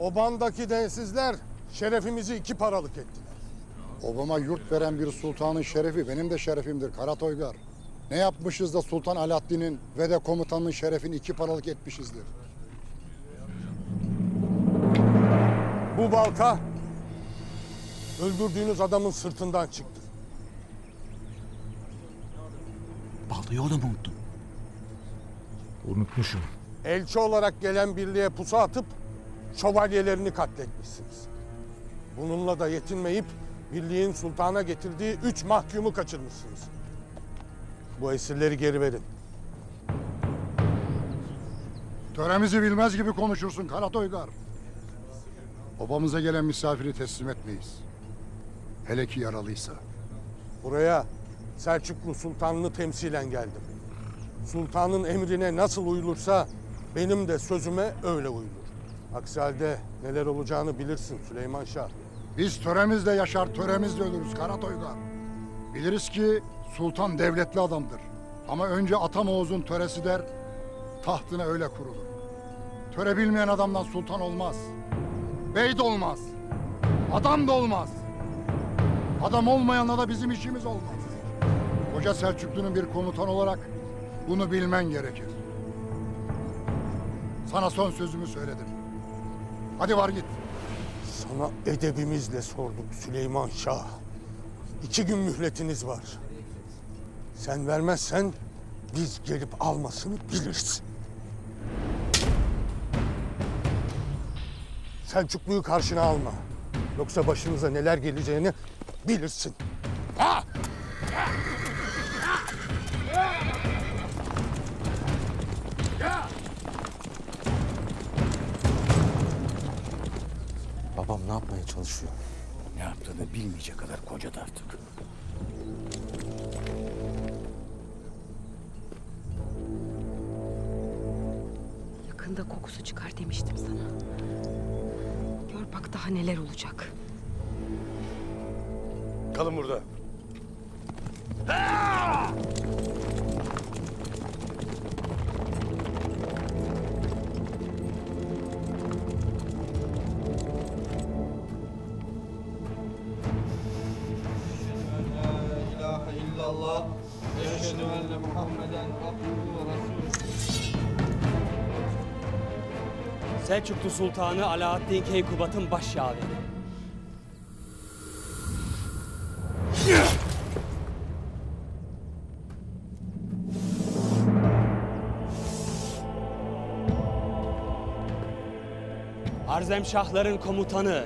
S18: obandaki densizler şerefimizi iki paralık ettiler.
S28: Obama yurt veren bir sultanın şerefi benim de şerefimdir Kara Toygar. Ne yapmışız da Sultan Alaaddin'in ve de komutanın şerefini iki paralık etmişizdir.
S18: Bu balta öldürdüğünüz adamın sırtından çıktı.
S25: Baltayı orada mı unuttun?
S18: Unutmuşum. Elçi olarak gelen birliğe pusu atıp şövalyelerini katletmişsiniz. Bununla da yetinmeyip birliğin sultana getirdiği üç mahkumu kaçırmışsınız. Bu esirleri geri verin.
S28: Töremizi bilmez gibi konuşursun Karatoygar. Obamıza gelen misafiri teslim etmeyiz. Hele ki yaralıysa.
S18: Buraya Selçuklu Sultanını temsilen geldim. Sultanın emrine nasıl uyulursa benim de sözüme öyle uyulur. Aksi halde neler olacağını bilirsin Süleyman Şah.
S28: Biz töremizle yaşar, töremizle ölürüz Karatoygar. Biliriz ki sultan devletli adamdır. Ama önce Atam Oğuz'un töresi der, tahtına öyle kurulur. Töre bilmeyen adamdan sultan olmaz. Bey de olmaz. Adam da olmaz. Adam olmayanla da bizim işimiz olmaz. Koca Selçuklu'nun bir komutan olarak bunu bilmen gerekir. Sana son sözümü söyledim. Hadi var git.
S18: Sana edebimizle sorduk Süleyman Şah. İki gün mühletiniz var. Sen vermezsen biz gelip almasını biliriz. Selçuklu'yu karşına alma. Yoksa başınıza neler geleceğini bilirsin. Ha!
S5: Babam ne yapmaya çalışıyor?
S26: Ne yaptığını bilmeyecek kadar kocadı artık.
S4: Yakında kokusu çıkar demiştim sana. Gör bak daha neler olacak.
S3: Kalın burada.
S23: Selçuklu Sultanı Alaaddin Keykubat'ın baş yaveri. Arzemşahların komutanı.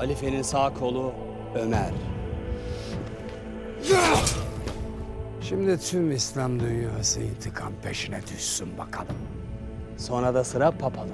S23: Halifenin sağ kolu Ömer.
S21: Şimdi tüm İslam dünyası intikam peşine düşsün bakalım.
S23: Sonra da sıra papalı.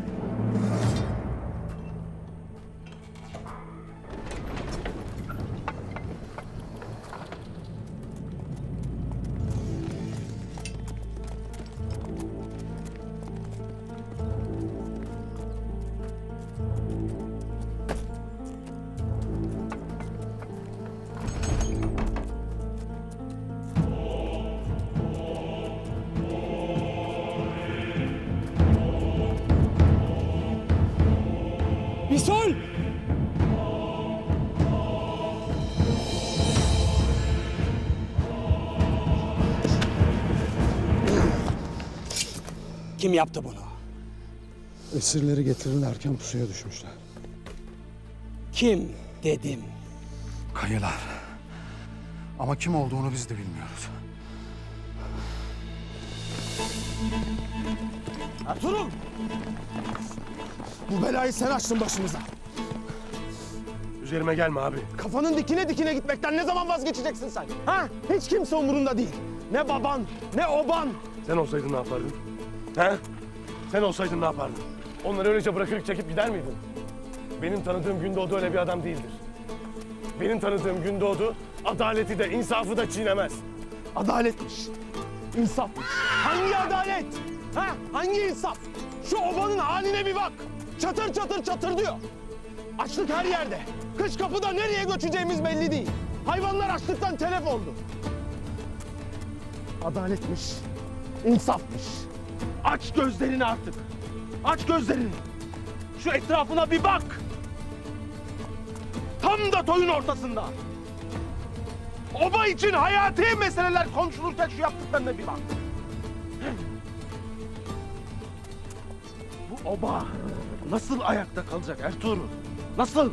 S23: Kim yaptı bunu?
S21: Esirleri getirirlerken pusuya düşmüşler.
S23: Kim dedim.
S21: Kayılar. Ama kim olduğunu biz de bilmiyoruz.
S25: Ertuğrul! Bu belayı sen açtın başımıza.
S3: Üzerime gelme abi.
S25: Kafanın dikine dikine gitmekten ne zaman vazgeçeceksin sen? Ha? Hiç kimse umurunda değil. Ne baban, ne oban.
S3: Sen olsaydın ne yapardın? He? Sen olsaydın ne yapardın? Onları öylece bırakıp çekip gider miydin? Benim tanıdığım Gündoğdu öyle bir adam değildir. Benim tanıdığım Gündoğdu adaleti de insafı da çiğnemez.
S25: Adaletmiş. İnsafmış. Hangi adalet? Ha? Hangi insaf? Şu obanın haline bir bak. Çatır çatır çatır diyor. Açlık her yerde. Kış kapıda nereye göçeceğimiz belli değil. Hayvanlar açlıktan telef oldu. Adaletmiş. insafmış. Aç gözlerini artık. Aç gözlerini. Şu etrafına bir bak. Tam da toyun ortasında. Oba için hayati meseleler konuşulurken şu yaptıklarına bir bak. Bu oba nasıl ayakta kalacak Ertuğrul? Nasıl?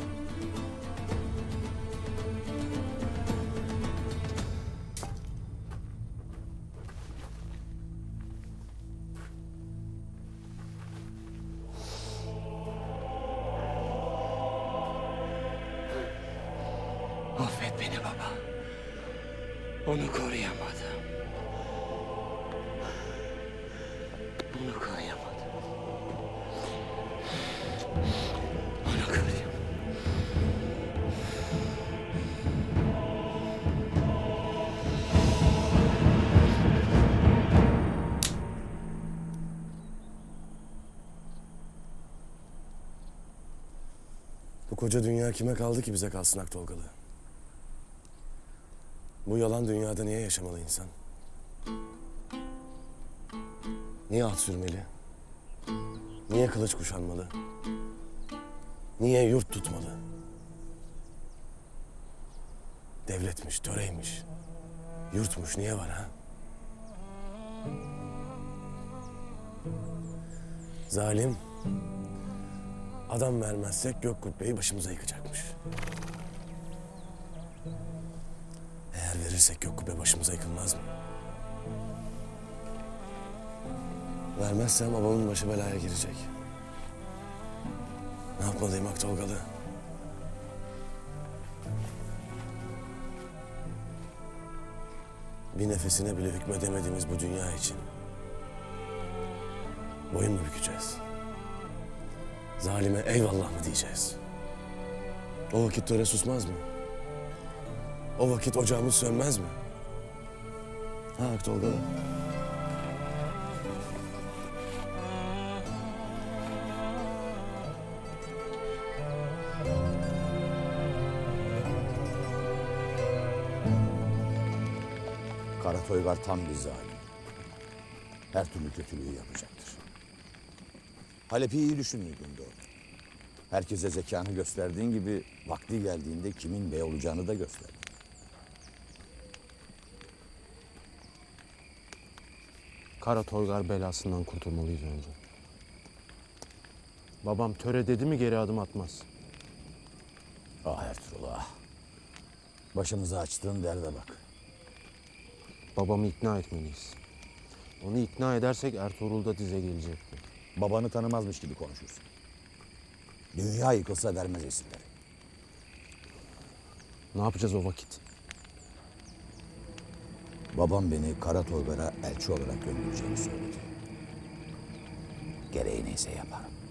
S3: Koca dünya kime kaldı ki bize kalsın Aktolgalı? Bu yalan dünyada niye yaşamalı insan? Niye at sürmeli? Niye kılıç kuşanmalı? Niye yurt tutmalı? Devletmiş, töreymiş, yurtmuş niye var ha? Zalim, adam vermezsek gök kubbeyi başımıza yıkacakmış. Eğer verirsek gök kubbe başımıza yıkılmaz mı? Vermezsem babamın başı belaya girecek. Ne yapmalıyım Aktolgalı? Bir nefesine bile hükmedemediğimiz bu dünya için boyun mu bükeceğiz? Zalime eyvallah mı diyeceğiz? O vakit töre susmaz mı? O vakit ocağımız sönmez mi? Ha?
S26: Kara Toygar tam bir zalim. Her türlü kötülüğü yapacaktır. Halep'i iyi düşündün doğru. Herkese zekanı gösterdiğin gibi vakti geldiğinde kimin bey olacağını da göster.
S5: Kara Toygar belasından kurtulmalıyız önce. Babam töre dedi mi geri adım atmaz.
S26: Ah Ertuğrul ah. Başımıza açtığın derde bak.
S5: Babamı ikna etmeliyiz. Onu ikna edersek Ertuğrul da dize gelecek.
S26: Babanı tanımazmış gibi konuşursun. Dünya yıkılsa vermez esirleri.
S5: Ne yapacağız o vakit?
S26: Babam beni Kara Toygar'a elçi olarak göndereceğini söyledi. Gereği neyse yaparım.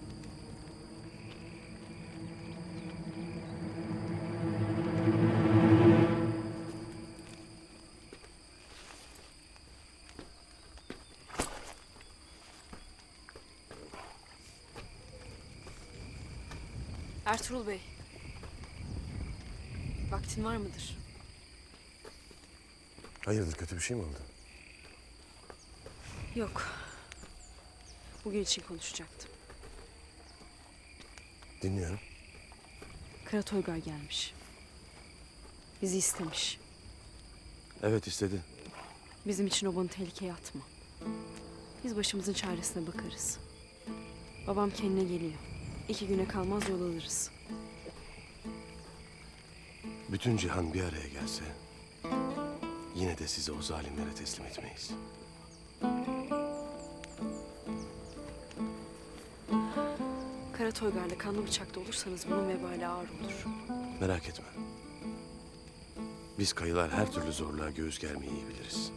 S41: Ertuğrul Bey. Vaktin var mıdır?
S3: Hayırdır kötü bir şey mi oldu?
S41: Yok. Bugün için konuşacaktım.
S3: Dinliyorum.
S41: Kara Toygar gelmiş. Bizi istemiş.
S3: Evet istedi.
S41: Bizim için obanı tehlikeye atma. Biz başımızın çaresine bakarız. Babam kendine geliyor. İki güne kalmaz yol alırız.
S3: Bütün cihan bir araya gelse yine de sizi o zalimlere teslim etmeyiz.
S41: Kara Toygar'la kanlı bıçakta olursanız bunun vebali ağır olur.
S3: Merak etme. Biz kayılar her türlü zorluğa göğüs germeyi iyi biliriz.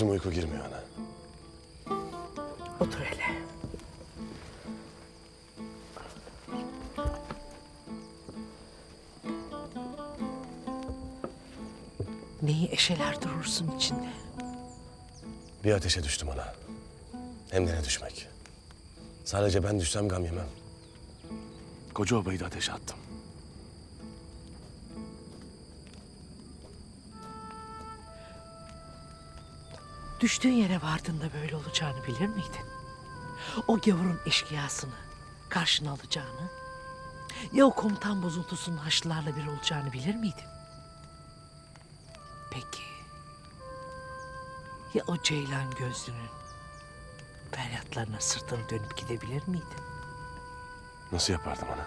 S3: Gözüm uyku girmiyor ana.
S33: Otur hele. Neyi eşeler durursun içinde?
S3: Bir ateşe düştüm ana. Hem de ne düşmek. Sadece ben düşsem gam yemem. Koca obayı da ateşe attım.
S33: Düştüğün yere vardığında böyle olacağını bilir miydin? O gavurun eşkıyasını karşına alacağını, ya o komutan bozuntusunun Haçlılarla bir olacağını bilir miydin? Peki, Ya o ceylan gözlünün feryatlarına sırtını dönüp gidebilir miydin?
S3: Nasıl yapardım ana?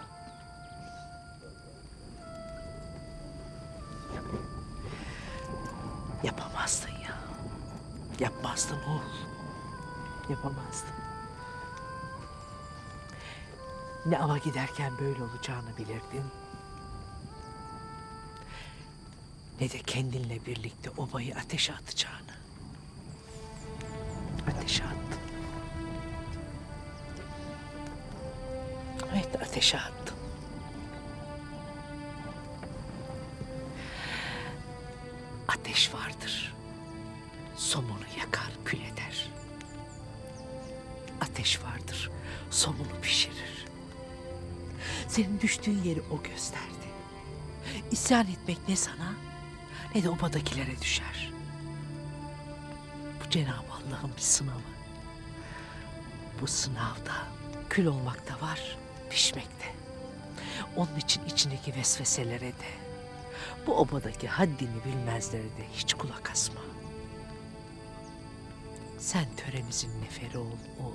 S33: Yapamazdın ya. Yapmazdın oğul. Yapamazdın. Ne ava giderken böyle olacağını bilirdin. Ne de kendinle birlikte obayı ateşe atacağını. Ateşe attın. Evet ateşe attın. O gösterdi. İsyan etmek ne sana ne de obadakilere düşer. Bu Cenab-ı Allah'ın bir sınavı. Bu sınavda kül olmak da var, pişmek de. Onun için içindeki vesveselere de, bu obadaki haddini bilmezlere de hiç kulak asma. Sen töremizin neferi ol oğul.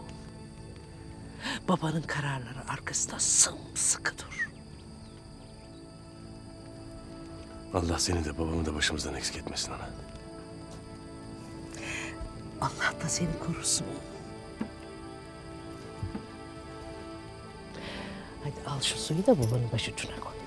S33: Babanın kararları arkasında sımsıkı dur.
S3: Allah seni de babamı da başımızdan eksik etmesin ana.
S33: Allah da seni korusun. Hadi al şu suyu da babanın başucuna koy.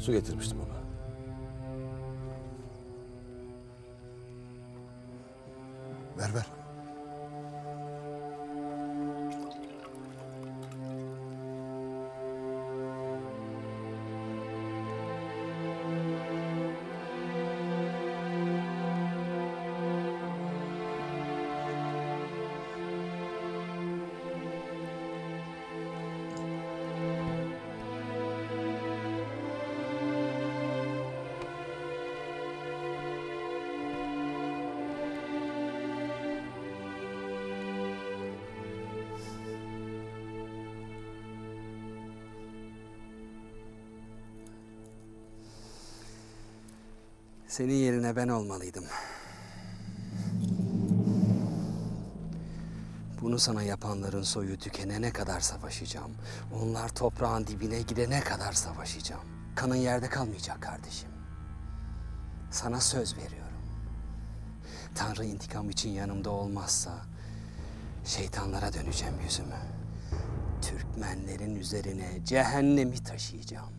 S3: Su getirmiştim baba.
S20: Senin yerine ben olmalıydım. Bunu sana yapanların soyu tükenene kadar savaşacağım. Onlar toprağın dibine gidene kadar savaşacağım. Kanın yerde kalmayacak kardeşim. Sana söz veriyorum. Tanrı intikam için yanımda olmazsa şeytanlara döneceğim yüzümü. Türkmenlerin üzerine cehennemi taşıyacağım.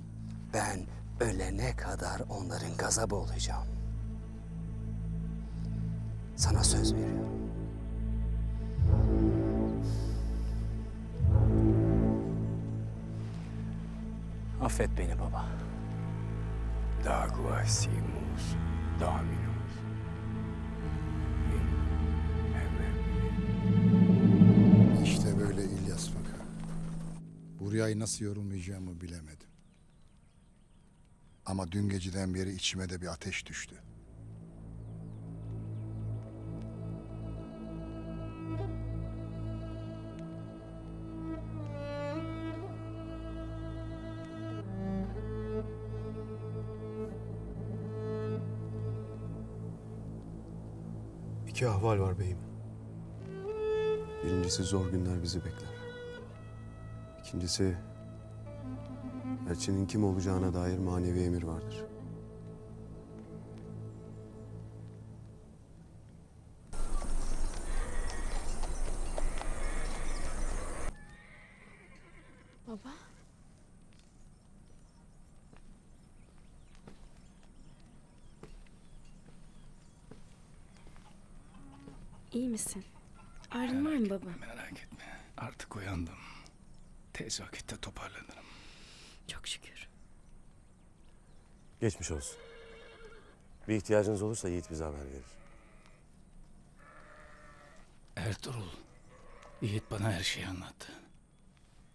S20: Ben ölene kadar onların gazabı olacağım. Sana söz veriyorum. Affet beni baba. Daguasimus Dominus.
S28: İşte böyle İlyas Faka. Bu rüyayı nasıl yorumlayacağımı bilemedim. Ama dün geceden beri içime de bir ateş düştü.
S25: İki ahval var beyim. Birincisi zor günler bizi bekler. İkincisi elçinin kim olacağına dair manevi emir vardır.
S3: Geçmiş olsun. Bir ihtiyacınız olursa Yiğit bize haber verir.
S35: Ertuğrul, Yiğit bana her şeyi anlattı.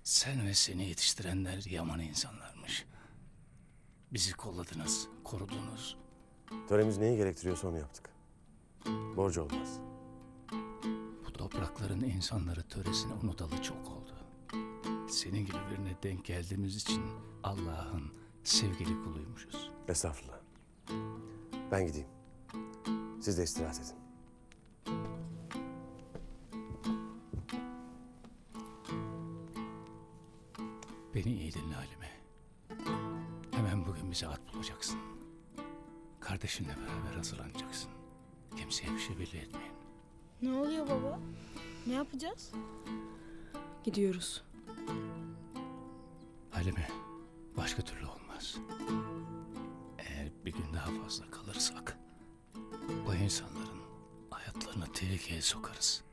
S35: Sen ve seni yetiştirenler yaman insanlarmış. Bizi kolladınız, korudunuz.
S3: Töremiz neyi gerektiriyorsa onu yaptık. Borcu olmaz.
S35: Bu toprakların insanları töresini unutalı çok oldu. Senin gibi birine denk geldiğimiz için Allah'ın sevgili kuluymuşuz.
S3: Estağfurullah. Ben gideyim. Siz de istirahat edin.
S35: Beni iyi dinle Halime. Hemen bugün bize at bulacaksın. Kardeşinle beraber hazırlanacaksın. Kimseye bir şey belli etmeyin.
S15: Ne oluyor baba? Ne yapacağız?
S12: Gidiyoruz.
S35: Halime, başka türlü olmaz. Eğer bir gün daha fazla kalırsak... ...bu insanların hayatlarını tehlikeye sokarız.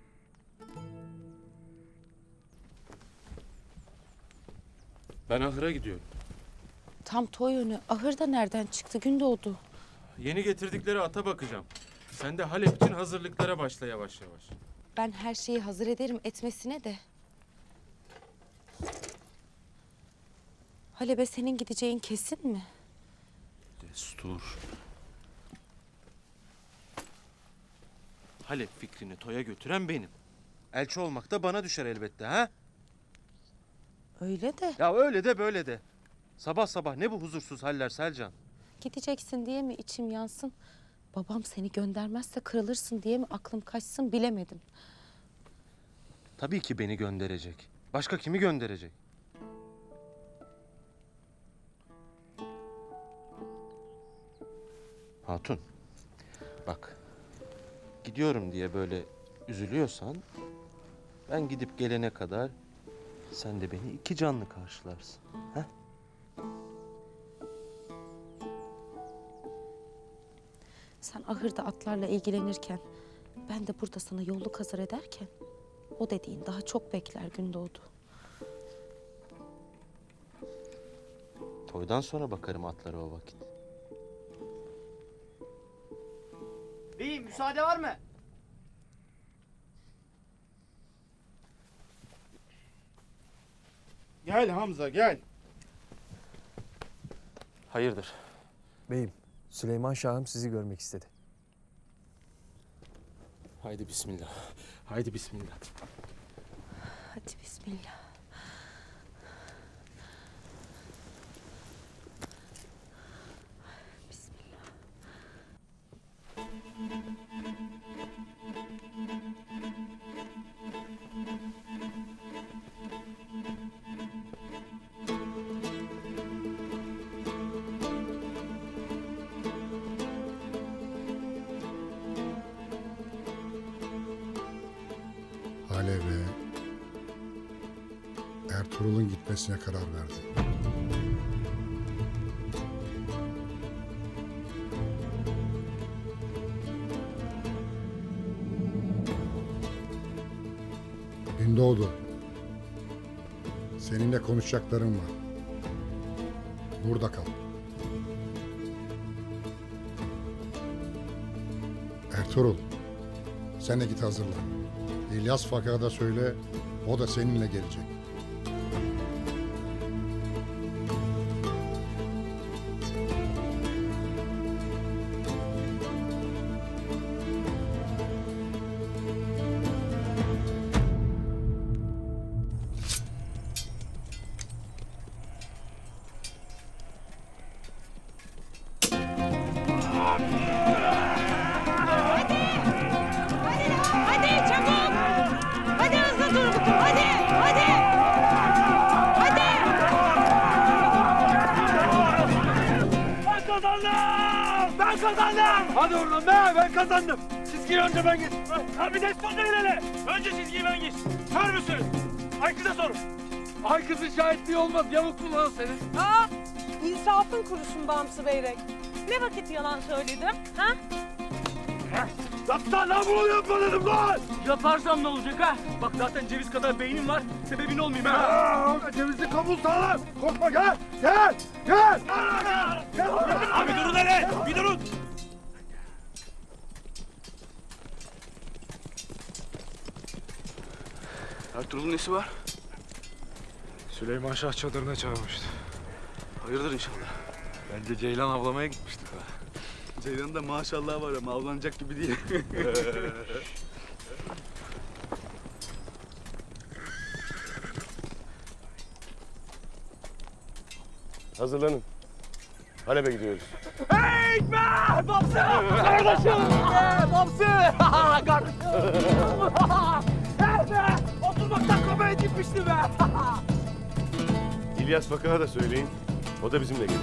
S5: Ben ahıra gidiyorum.
S4: Tam toy önü. Ahırda nereden çıktı? Gün doğdu.
S5: Yeni getirdikleri ata bakacağım. Sen de Halep için hazırlıklara başla yavaş yavaş.
S4: Ben her şeyi hazır ederim etmesine de. Halep'e senin gideceğin kesin mi?
S5: Destur. Halep fikrini toya götüren benim. Elçi olmak da bana düşer elbette ha?
S4: Öyle de.
S5: Ya öyle de böyle de. Sabah sabah ne bu huzursuz haller Selcan?
S4: Gideceksin diye mi içim yansın? Babam seni göndermezse kırılırsın diye mi aklım kaçsın bilemedim.
S5: Tabii ki beni gönderecek. Başka kimi gönderecek? Hatun. Bak. Gidiyorum diye böyle üzülüyorsan ben gidip gelene kadar sen de beni iki canlı karşılarsın. He?
S4: Sen ahırda atlarla ilgilenirken ben de burada sana yolluk hazır ederken o dediğin daha çok bekler gün doğdu.
S5: Toydan sonra bakarım atlara o vakit.
S42: Müsaade var mı?
S5: Gel Hamza gel. Hayırdır?
S43: Beyim, Süleyman Şahım sizi görmek istedi.
S5: Haydi bismillah. Haydi bismillah.
S4: Hadi bismillah.
S28: Karar verdi. Gündoğdu. Seninle konuşacaklarım var. Burada kal. Ertuğrul, sen de git hazırlan. İlyas Faka'ya da söyle, o da seninle gelecek.
S3: Yaparsam ne olacak ha? Bak zaten ceviz kadar beynim var. Sebebin olmayayım ha. Cevizli kabuğu sağlam. Korkma gel. Gel. Gel. Gel. Abi durun hele. Bir durun.
S44: Ertuğrul'un nesi var?
S16: Süleyman Şah çadırına çağırmıştı.
S44: Hayırdır inşallah.
S16: Bence Ceylan avlamaya gitmiştir ha.
S44: Ceylan'ın da maşallah var ama avlanacak gibi değil.
S3: Hazırlanın. Halep'e gidiyoruz.
S45: Hey! Babsı! Kardeşim! Babsı! Kardeşim! Hey be! Oturmaktan kafaya gitmişti be!
S3: İlyas Fakıh'a da söyleyin. O da bizimle geliyor.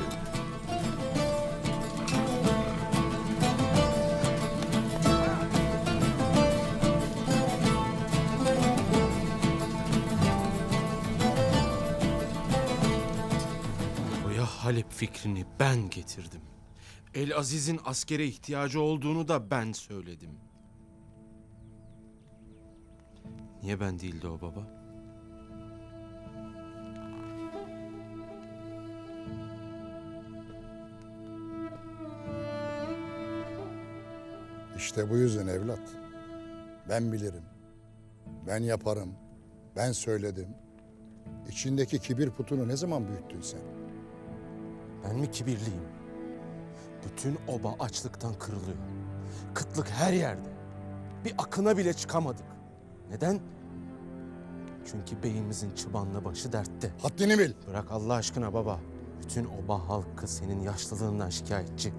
S5: Halep fikrini ben getirdim. El Aziz'in askere ihtiyacı olduğunu da ben söyledim. Niye ben değildi o baba?
S28: İşte bu yüzden evlat. Ben bilirim. Ben yaparım. Ben söyledim. İçindeki kibir putunu ne zaman büyüttün sen?
S5: Ben mi kibirliyim? Bütün oba açlıktan kırılıyor. Kıtlık her yerde. Bir akına bile çıkamadık. Neden? Çünkü beyimizin çıbanla başı dertte.
S28: Haddini bil.
S5: Bırak Allah aşkına baba. Bütün oba halkı senin yaşlılığından şikayetçi.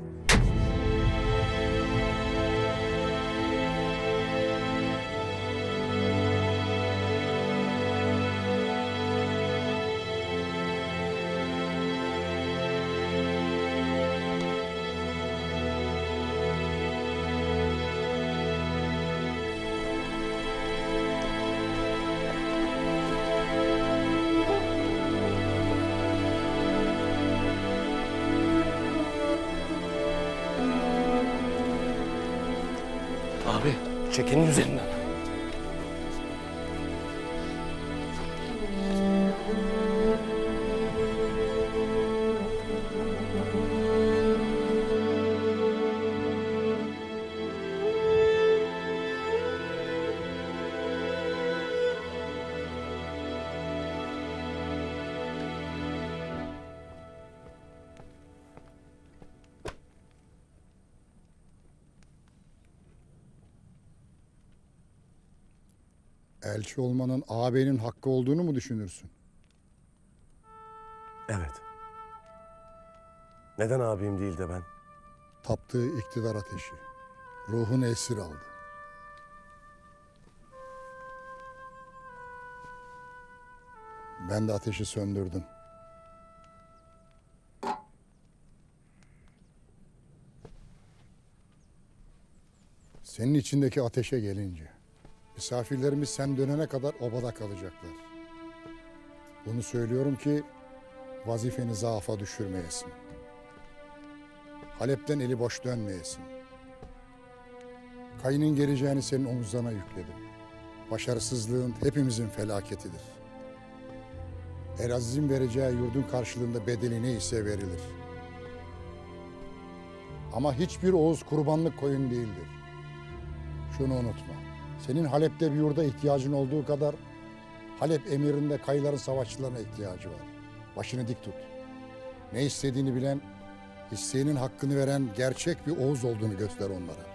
S3: Abi
S28: Elçi olmanın ağabeyinin hakkı olduğunu mu düşünürsün?
S3: Evet. Neden abim değil de ben?
S28: Taptığı iktidar ateşi. Ruhunu esir aldı. Ben de ateşi söndürdüm. Senin içindeki ateşe gelince, misafirlerimiz sen dönene kadar obada kalacaklar. Bunu söylüyorum ki vazifeni zaafa düşürmeyesin. Halep'ten eli boş dönmeyesin. Kayının geleceğini senin omuzlarına yükledim. Başarısızlığın hepimizin felaketidir. Elaziz'in vereceği yurdun karşılığında bedeli neyse verilir. Ama hiçbir Oğuz kurbanlık koyun değildir. Şunu unutma. Senin Halep'te bir yurda ihtiyacın olduğu kadar Halep emirinde kayıların savaşçılarına ihtiyacı var. Başını dik tut. Ne istediğini bilen, isteğinin hakkını veren gerçek bir Oğuz olduğunu göster onlara.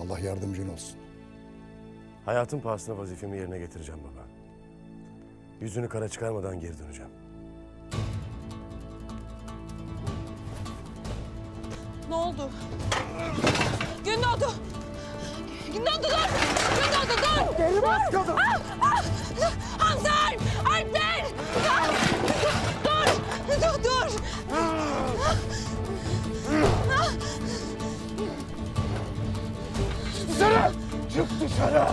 S28: Allah yardımcın olsun.
S3: Hayatın pahasına vazifemi yerine getireceğim baba. Yüzünü kara çıkarmadan geri döneceğim.
S36: Ne oldu? Gündoğdu! Gündoğdu dur! Gündoğdu dur! Geri bas kadın! Ah, ah, Hamzar! Alper! Ah. Dur! Dur! Dur! Çık dışarı! Çık dışarı!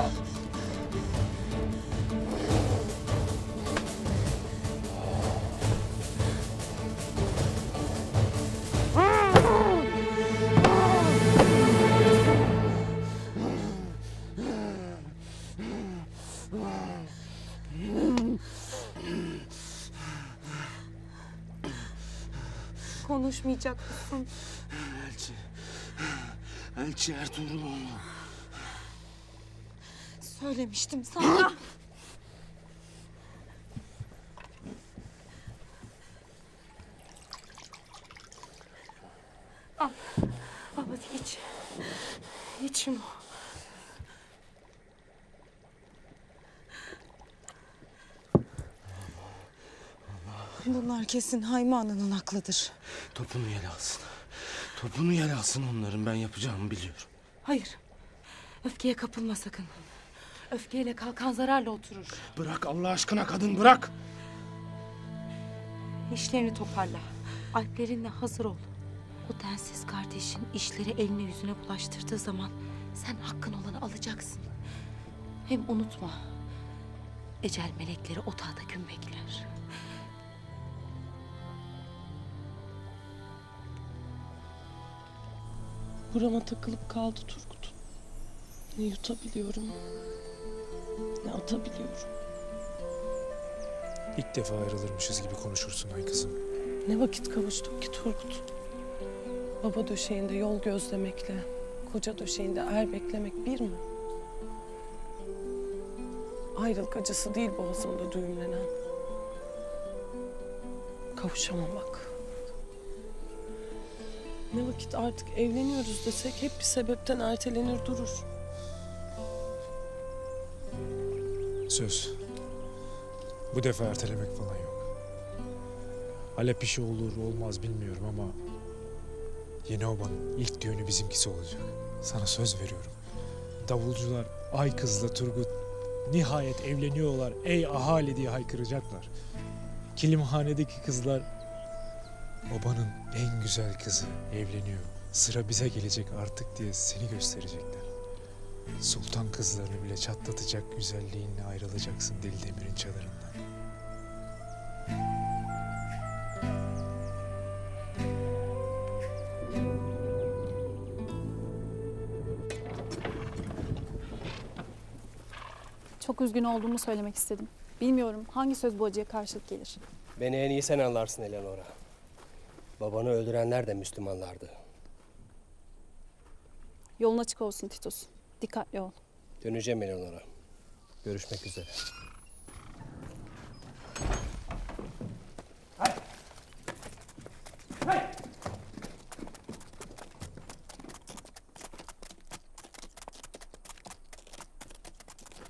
S36: Konuşmayacak mısın?
S5: Elçi. Elçi Ertuğruloğlu.
S4: Söylemiştim sana. Al. Al hadi iç. İç şunu.
S46: Bunlar kesin Hayme Ana'nın aklıdır.
S5: Topunu yel alsın. Topunu yel alsın onların ben yapacağımı biliyorum.
S4: Hayır. Öfkeye kapılma sakın. Öfkeyle kalkan zararla oturur.
S5: Bırak Allah aşkına kadın bırak.
S4: İşlerini toparla. Alplerinle hazır ol. O densiz kardeşin işleri eline yüzüne bulaştırdığı zaman sen hakkın olanı alacaksın. Hem unutma. Ecel melekleri otağda gün bekler.
S36: Burama takılıp kaldı Turgut. Ne yutabiliyorum, ne atabiliyorum.
S16: İlk defa ayrılırmışız gibi konuşursun ay kızım.
S36: Ne vakit kavuştuk ki Turgut? Baba döşeğinde yol gözlemekle, koca döşeğinde er beklemek bir mi? Ayrılık acısı değil boğazımda düğümlenen. Kavuşamamak. Ne vakit artık evleniyoruz desek hep bir sebepten ertelenir durur.
S16: Söz. Bu defa ertelemek falan yok. Alep işi olur olmaz bilmiyorum ama yeni obanın ilk düğünü bizimkisi olacak. Sana söz veriyorum. Davulcular Ay Kız'la Turgut nihayet evleniyorlar ey ahali diye haykıracaklar. Kilimhanedeki kızlar obanın en güzel kızı evleniyor. Sıra bize gelecek artık diye seni gösterecekler. Sultan kızlarını bile çatlatacak güzelliğinle ayrılacaksın Deli Demir'in çadırından.
S47: Çok üzgün olduğumu söylemek istedim. Bilmiyorum hangi söz bu acıya karşılık gelir.
S11: Beni en iyi sen anlarsın Eleonora. Babanı öldürenler de Müslümanlardı.
S47: Yolun açık olsun Titus. Dikkatli ol.
S11: Döneceğim Eleonora. Görüşmek üzere.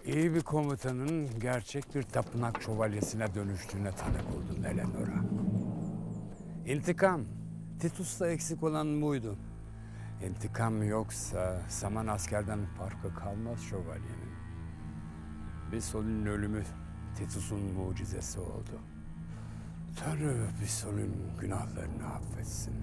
S48: İyi bir komutanın gerçek bir tapınak şövalyesine dönüştüğüne tanık oldun Eleanora. İntikam. Titus'ta eksik olan buydu. İntikam yoksa saman askerden farkı kalmaz şövalyenin. Bison'un ölümü Titus'un mucizesi oldu. Tanrı Bison'un günahlarını affetsin.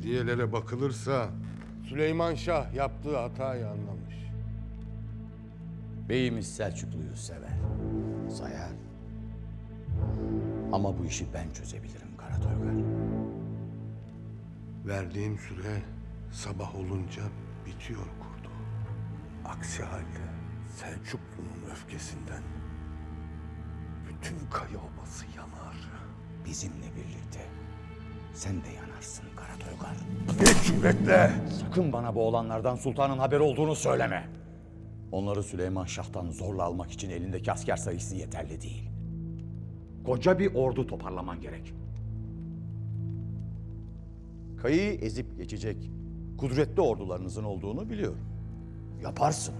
S18: Hediyelere bakılırsa Süleyman Şah yaptığı hatayı anlamış.
S26: Beyimiz Selçuklu'yu sever, sayar. Ama bu işi ben çözebilirim Karatoygar.
S18: Verdiğim süre sabah olunca bitiyor kurdu. Aksi halde Selçuklu'nun öfkesinden bütün Kaya Obası yanar.
S26: Bizimle birlikte sen de yanarsın Karatoygar.
S18: Hiç bekle.
S26: Sakın bana bu olanlardan sultanın haberi olduğunu söyleme. Onları Süleyman Şah'tan zorla almak için elindeki asker sayısı yeterli değil. Koca bir ordu toparlaman gerek. Kayıyı ezip geçecek kudretli ordularınızın olduğunu biliyorum. Yaparsın.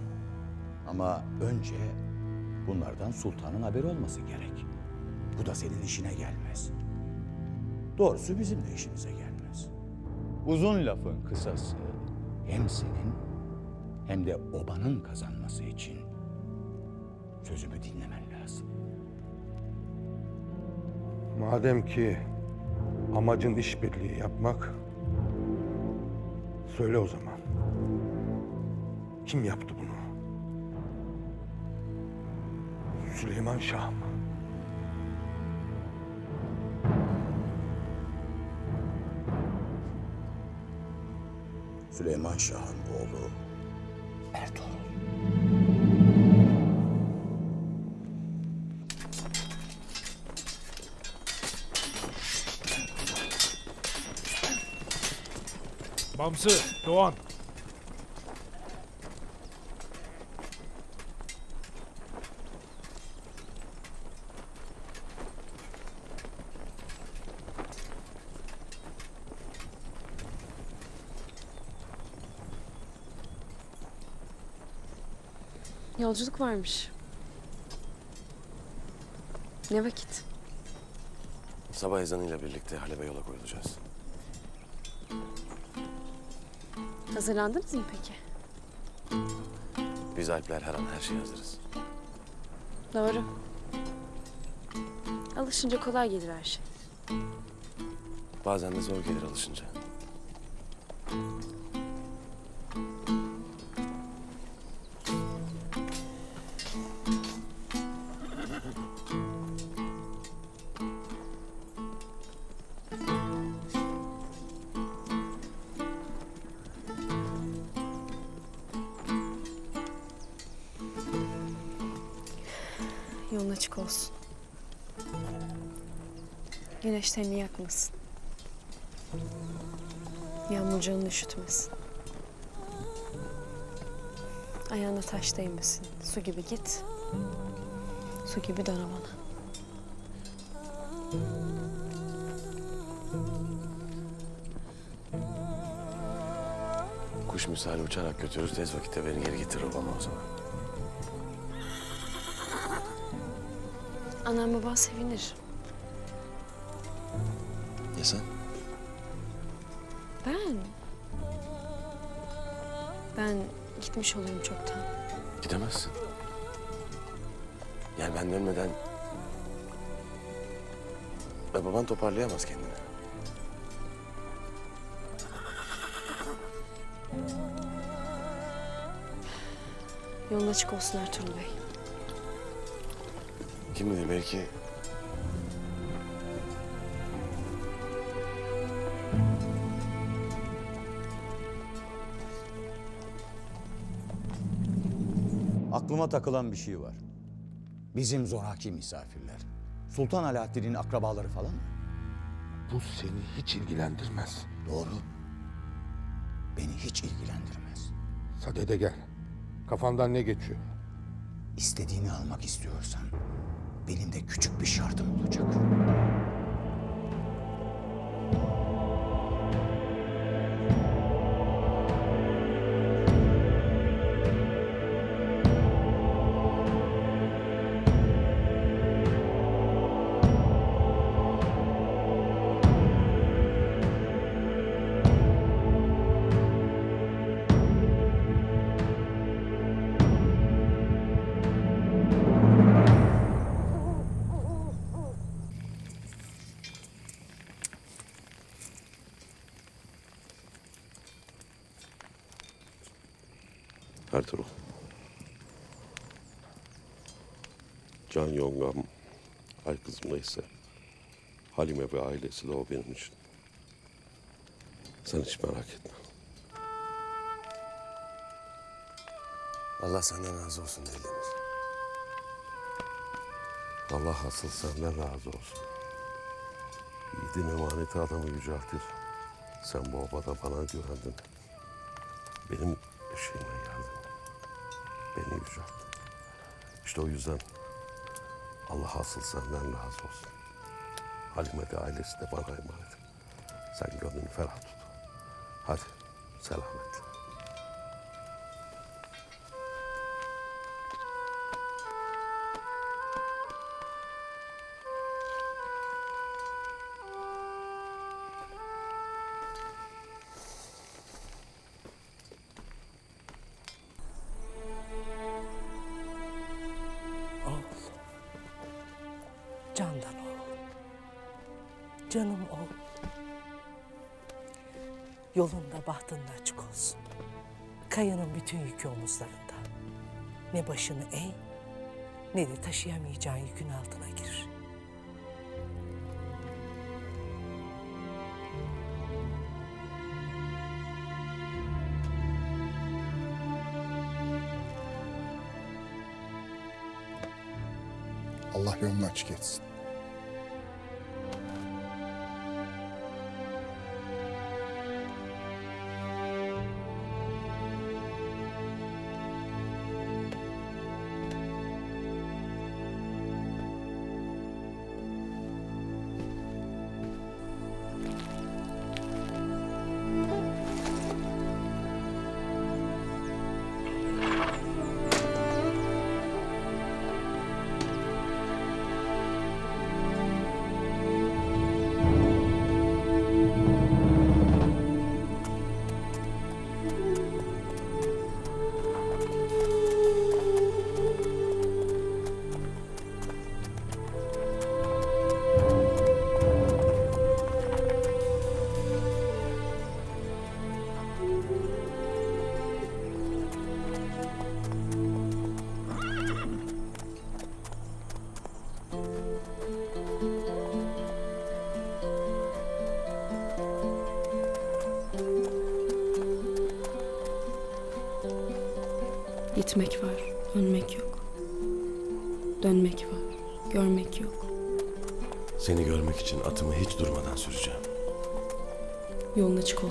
S26: Ama önce bunlardan sultanın haberi olması gerek. Bu da senin işine gelmez. Doğrusu bizim de işimize gelmez. Uzun lafın kısası hem senin hem de obanın kazanması için sözümü dinlemen lazım.
S18: Madem ki amacın işbirliği yapmak, söyle o zaman.
S49: Kim yaptı bunu? Süleyman Şah mı?
S26: Süleyman Şah'ın oğlu Ertuğrul.
S16: Bamsı, Doğan.
S12: Yolculuk varmış. Ne vakit?
S49: Sabah ezanıyla birlikte Halep'e yola koyulacağız.
S12: Hazırlandınız mı peki?
S49: Biz Alpler her an her şeye hazırız.
S12: Doğru. Alışınca kolay gelir her şey.
S49: Bazen de zor gelir alışınca.
S12: Yakmasın. Yağmur canını üşütmesin. Ayağına taş değmesin. Su gibi git. Su gibi dön bana.
S49: Kuş misali uçarak götürür tez vakitte beni geri getirir babama o zaman.
S12: Anam baban sevinir.
S49: Ya sen?
S12: Ben... Ben gitmiş olurum çoktan.
S49: Gidemezsin. Yani ben dönmeden... Ve baban toparlayamaz kendini.
S12: Yolun açık olsun Ertuğrul Bey.
S49: Kim bilir belki...
S26: Aklıma takılan bir şey var. Bizim zoraki misafirler. Sultan Alaaddin'in akrabaları falan mı?
S18: Bu seni hiç ilgilendirmez.
S26: Doğru. Beni hiç ilgilendirmez.
S18: Sadede gel. Kafandan ne geçiyor?
S26: İstediğini almak istiyorsan benim de küçük bir şartım olacak.
S3: Ertuğrul. Can Yongam, ay kızım neyse. Halime ve ailesi de o benim için. Sen hiç merak etme.
S49: Allah senden razı olsun Deldemir.
S3: Allah asıl senden razı olsun. Yiğidin emaneti adamı yüceltir. Sen bu obada bana güvendin. Benim eşeğime geldin. Beni yücelttin. İşte o yüzden Allah asıl senden razı olsun. Halime de ailesi de bana emanet. Sen gönlünü ferah tut. Hadi selametle.
S33: Bütün yükü omuzlarında. Ne başını eğ, ne de taşıyamayacağın yükün altına gir.
S28: Allah yolunu açık etsin.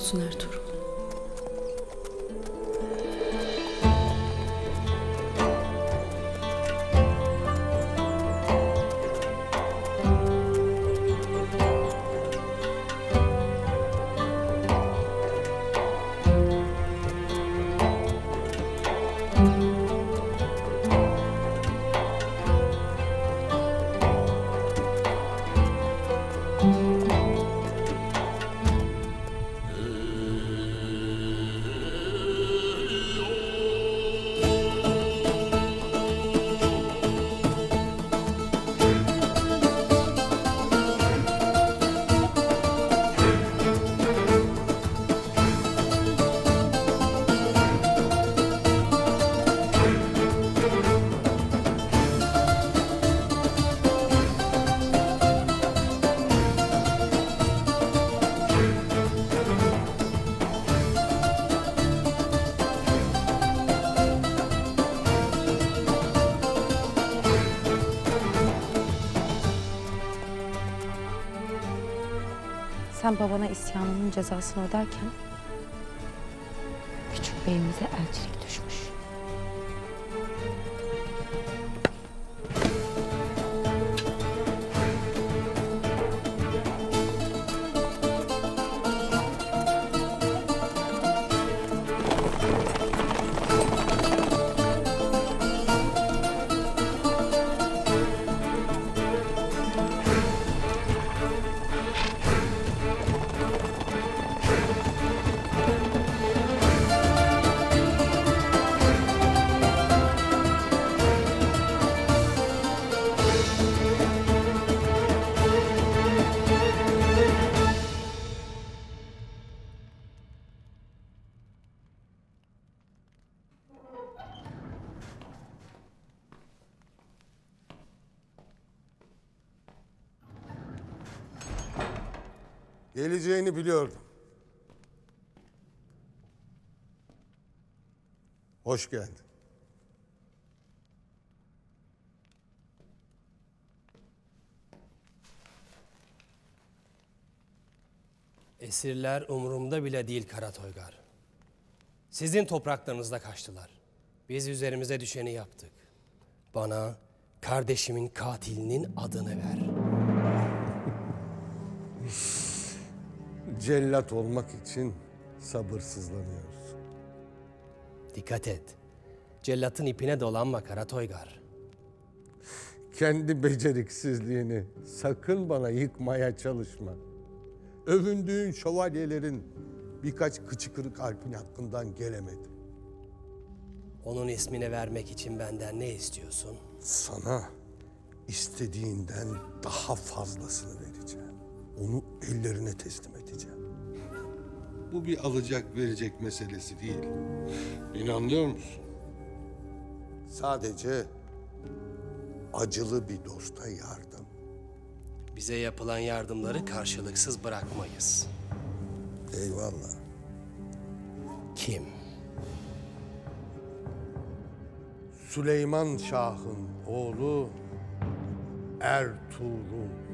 S41: Olsun Ertuğrul.
S4: Sen babana isyanının cezasını öderken küçük beyimize elçilik
S18: Geleceğini biliyordum. Hoş geldin.
S11: Esirler umurumda bile değil Karatoygar. Sizin topraklarınızda kaçtılar. Biz üzerimize düşeni yaptık. Bana kardeşimin katilinin adını ver.
S18: Cellat olmak için sabırsızlanıyoruz.
S11: Dikkat et. Cellatın ipine dolanma Karatoygar.
S18: Kendi beceriksizliğini sakın bana yıkmaya çalışma. Övündüğün şövalyelerin birkaç kıçı kırık Alp'in hakkından gelemedi.
S11: Onun ismini vermek için benden ne istiyorsun?
S18: Sana istediğinden daha fazlasını vereceğim. Onu ellerine teslim edeceğim. Bu bir alacak verecek meselesi değil. İnanıyor musun?
S50: Sadece acılı bir dosta yardım.
S11: Bize yapılan yardımları karşılıksız bırakmayız.
S50: Eyvallah.
S11: Kim?
S18: Süleyman Şah'ın oğlu Ertuğrul.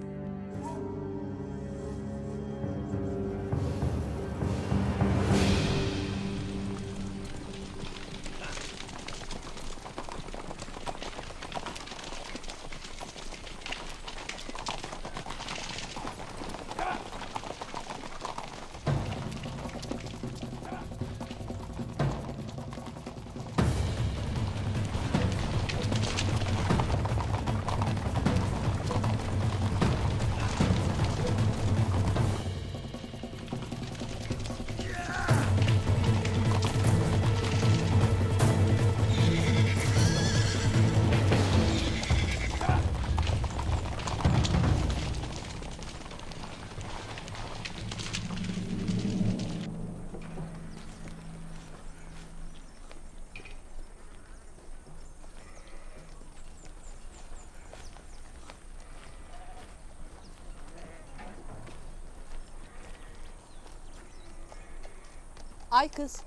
S33: Ay kız.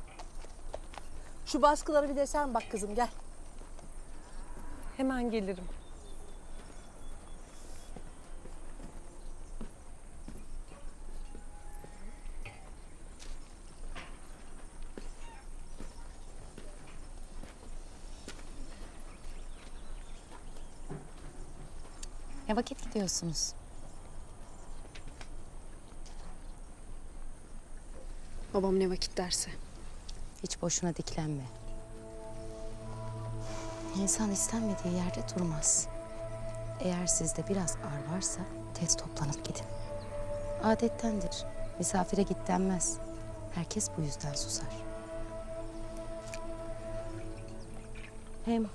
S33: Şu baskıları bir de sen bak kızım gel.
S36: Hemen gelirim.
S4: Ne vakit gidiyorsunuz?
S41: Babam ne vakit derse.
S4: Hiç boşuna diklenme. İnsan istenmediği yerde durmaz. Eğer sizde biraz ar varsa tez toplanıp gidin. Adettendir. Misafire git denmez. Herkes bu yüzden susar. Hem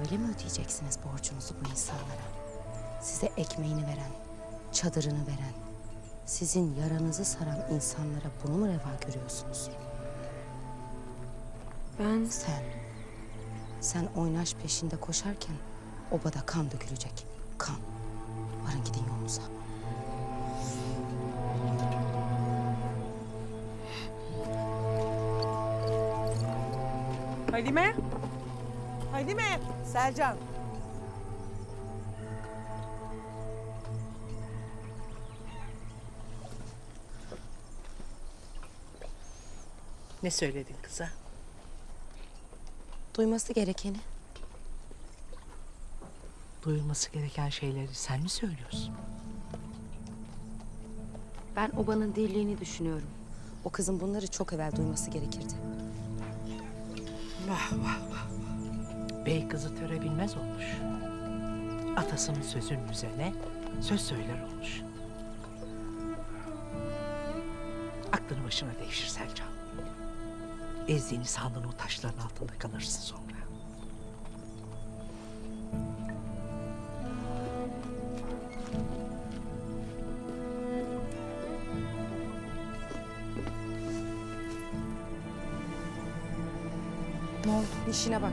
S4: öyle mi ödeyeceksiniz borcunuzu bu insanlara? Size ekmeğini veren, çadırını veren, sizin yaranızı saran insanlara bunu mu reva görüyorsunuz?
S41: Ben...
S4: Sen, sen oynaş peşinde koşarken obada kan dökülecek. Kan. Varın gidin yolunuza.
S36: Halime. Halime.
S33: Selcan. Ne söyledin kıza?
S4: Duyması gerekeni.
S33: Duyulması gereken şeyleri sen mi söylüyorsun?
S4: Ben obanın dirliğini düşünüyorum. O kızın bunları çok evvel duyması gerekirdi.
S33: Vah vah vah. Bey kızı töre bilmez olmuş. Atasının sözünün üzerine söz söyler olmuş. Aklını başına devşir Selcan. Ezdiğini sandığın o taşların altında kalırsın sonra.
S4: Ne oldu? İşine bak.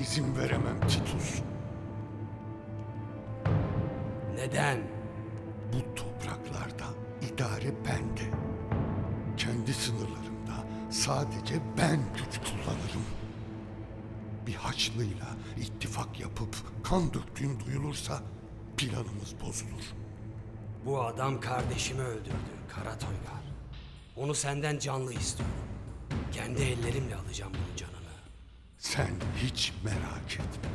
S18: İzin veremem Titus.
S11: Neden?
S18: Bu topraklarda idare bende. Kendi sınırlarımda sadece ben güç kullanırım. Bir Haçlıyla ittifak yapıp kan döktüğüm duyulursa planımız bozulur.
S11: Bu adam kardeşimi öldürdü Kara Toygar. Onu senden canlı istiyorum. Kendi ellerimle alacağım bunun canını.
S18: Sen hiç merak etme.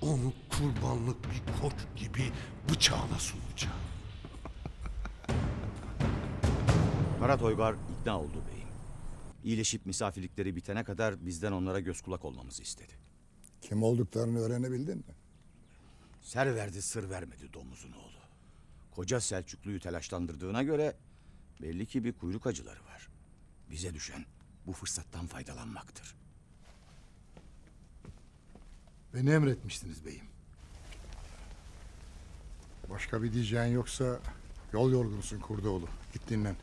S18: Onu kurbanlık bir koç gibi bıçağına sunacağım.
S26: Kara Toygar ikna oldu beyim. İyileşip misafirlikleri bitene kadar bizden onlara göz kulak olmamızı istedi.
S28: Kim olduklarını öğrenebildin mi?
S26: Ser verdi sır vermedi domuzun oğlu. Koca Selçuklu'yu telaşlandırdığına göre belli ki bir kuyruk acıları var. Bize düşen bu fırsattan faydalanmaktır.
S28: Beni emretmiştiniz beyim. Başka bir diyeceğin yoksa yol yorgunusun Kurdoğlu. Git dinlen.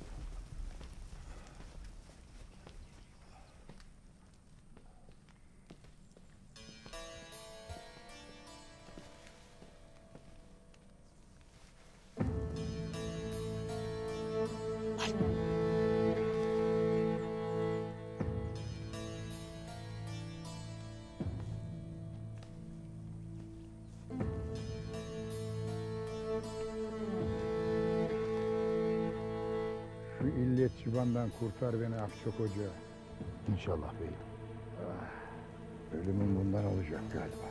S28: Kurtar beni Akçok Hoca. İnşallah beyim. Ah, ölümüm bundan olacak galiba.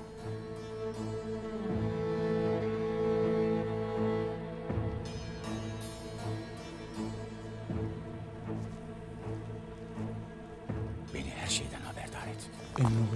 S26: Beni her şeyden haberdar et.
S21: Emin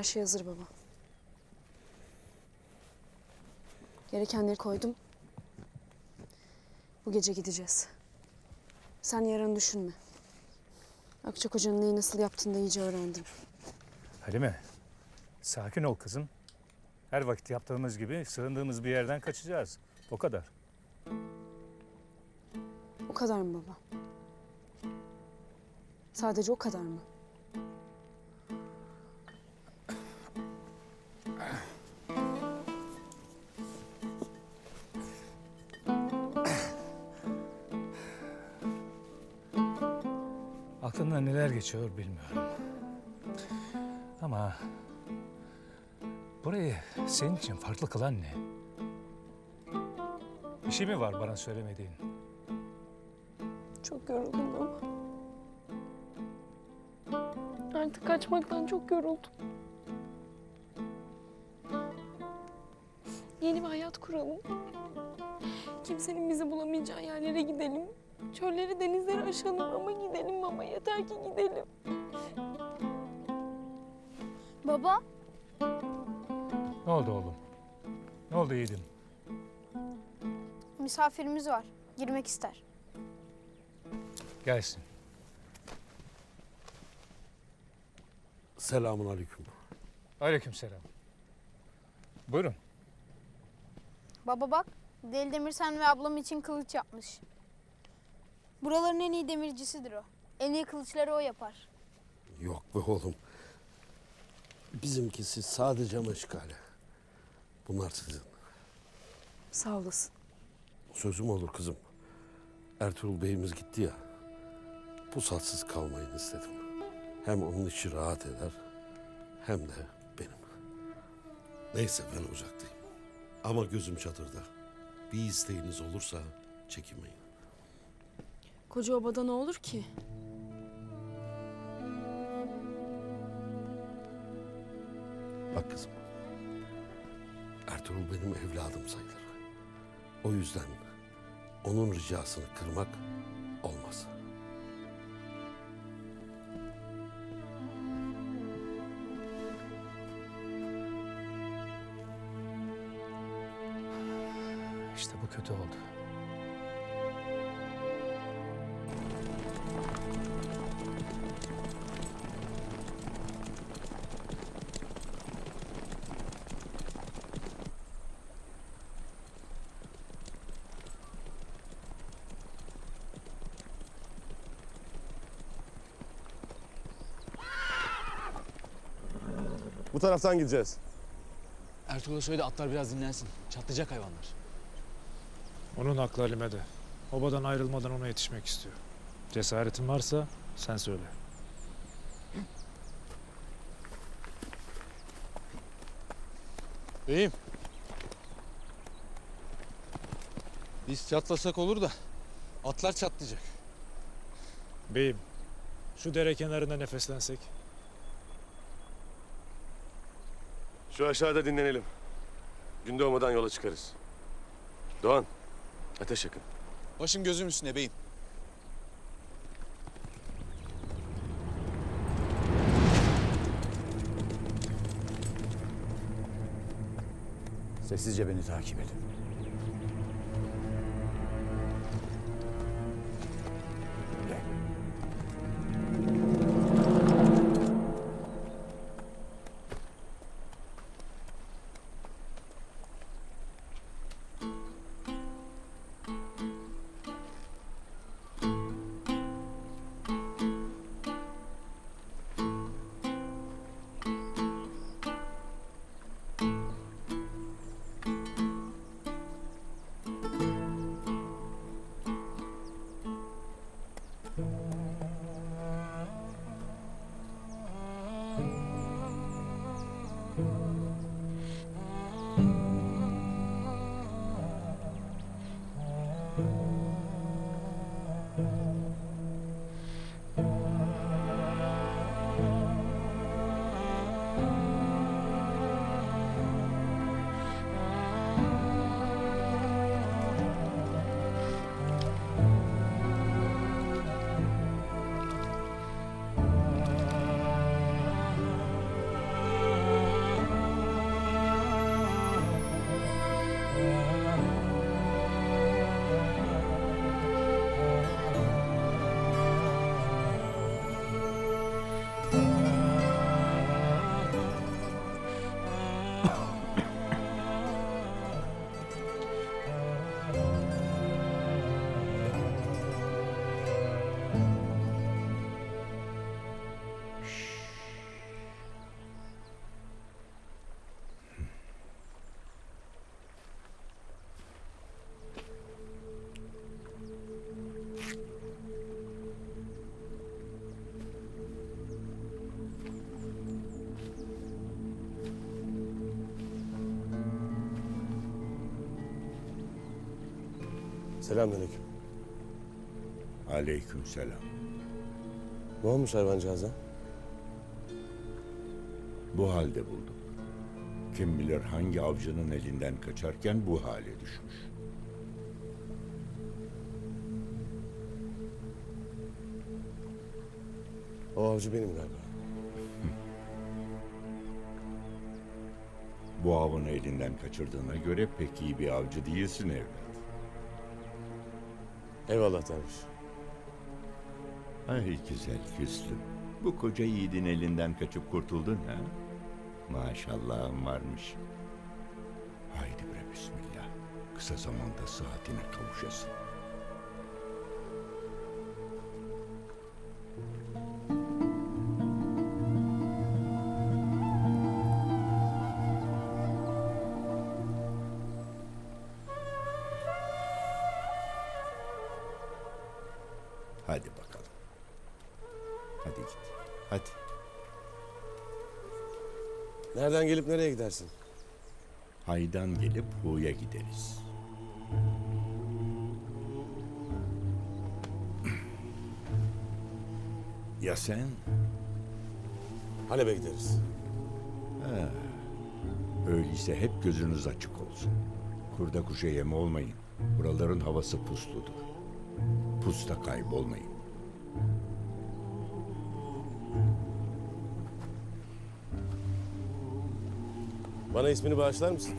S12: Her şey hazır baba. Gerekenleri koydum. Bu gece gideceğiz. Sen yarın düşünme. Akçak Hoca'nın neyi nasıl yaptığını da iyice öğrendim.
S35: Halime, sakin ol kızım. Her vakit yaptığımız gibi sığındığımız bir yerden kaçacağız. O kadar.
S12: O kadar mı baba? Sadece o kadar mı?
S35: Geçiyor bilmiyorum. Ama burayı senin için farklı kılan ne? Bir şey mi var bana söylemediğin?
S15: Çok yoruldum baba. Artık kaçmaktan çok yoruldum. Yeni bir hayat kuralım. Kimsenin bizi bulamayacağı yerlere gidelim. Çölleri, denizleri aşalım ama gidelim baba. Yeter ki gidelim.
S51: Baba,
S35: Ne oldu oğlum? Ne oldu yiğidim?
S51: misafirimiz var. Girmek ister.
S35: Gelsin.
S3: Selamun aleyküm.
S35: Aleykümselam. Buyurun.
S51: Baba bak, Deli Demir sen ve ablam için kılıç yapmış. Buraların en iyi demircisidir o. En iyi kılıçları o yapar.
S3: Yok be oğlum. Bizimkisi sadece meşgale. Bunlar sizin.
S12: Sağ olasın.
S3: Sözüm olur kızım. Ertuğrul Bey'imiz gitti ya. Pusatsız kalmayın istedim. Hem onun içi rahat eder hem de benim. Neyse ben ocaktayım. Ama gözüm çadırda. Bir isteğiniz olursa çekinmeyin.
S41: Koca obada ne olur ki?
S50: Bak kızım. Ertuğrul benim evladım sayılır. O yüzden onun ricasını kırmak olmaz.
S52: İşte bu kötü oldu.
S3: Bu taraftan gideceğiz.
S53: Ertuğrul'a söyle de atlar biraz dinlensin. Çatlayacak hayvanlar.
S16: Onun aklı Halime'de. Obadan ayrılmadan ona yetişmek istiyor. Cesaretin varsa sen söyle.
S5: Beyim. Biz çatlasak olur da atlar çatlayacak.
S16: Beyim, şu dere kenarında nefeslensek.
S3: Şu aşağıda dinlenelim. Gün doğmadan yola çıkarız. Doğan, ateş yakın.
S5: Başım gözüm üstüne beyim.
S26: Sessizce beni takip edin.
S3: Selamünaleyküm.
S54: Aleykümselam.
S3: Ne olmuş hayvancağıza?
S54: Bu halde buldum. Kim bilir hangi avcının elinden kaçarken bu hale düşmüş.
S3: O avcı benim galiba.
S54: Bu avını elinden kaçırdığına göre pek iyi bir avcı değilsin evlat.
S3: Eyvallah derviş.
S54: Ay güzel küstüm. Bu koca yiğidin elinden kaçıp kurtuldun ha? Maşallahın varmış. Haydi bre bismillah. Kısa zamanda saatine kavuşasın.
S3: Gidersin?
S54: Haydan gelip huya gideriz. Ya sen?
S3: Halep'e gideriz.
S54: Ha. Öyleyse hep gözünüz açık olsun. Kurda kuşa yem olmayın. Buraların havası pusludur. Pusta kaybolmayın.
S3: Bana ismini bağışlar mısın?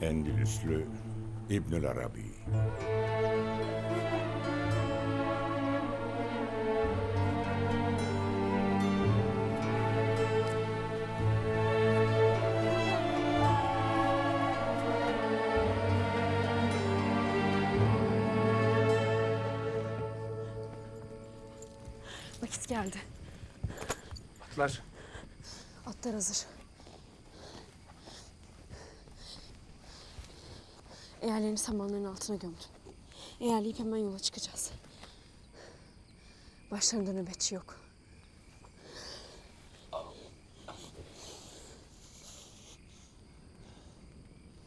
S54: Endülüslü İbnül Arabi.
S12: Altına gömdüm. Eğerleyip hemen yola çıkacağız. Başlarında nöbetçi yok.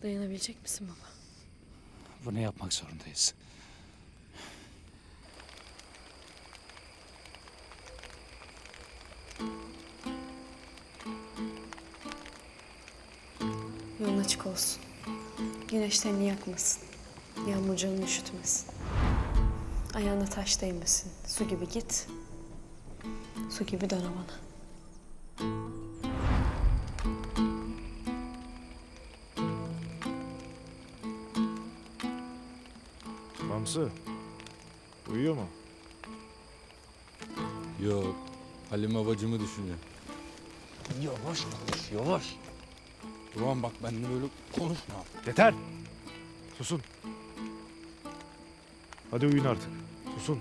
S12: Dayanabilecek misin baba?
S35: Bunu yapmak zorundayız.
S12: Yolun açık olsun. Güneş tenini yakmasın. Yağmur canını üşütmesin. Ayağına taş değmesin. Su gibi git. Su gibi dön bana.
S16: Mamsı. Uyuyor mu?
S55: Yok. Halime bacımı düşünüyor.
S16: Yavaş konuş, yavaş.
S55: Ulan bak benimle böyle konuşma.
S16: Yeter. Susun. Hadi uyuyun artık. Susun.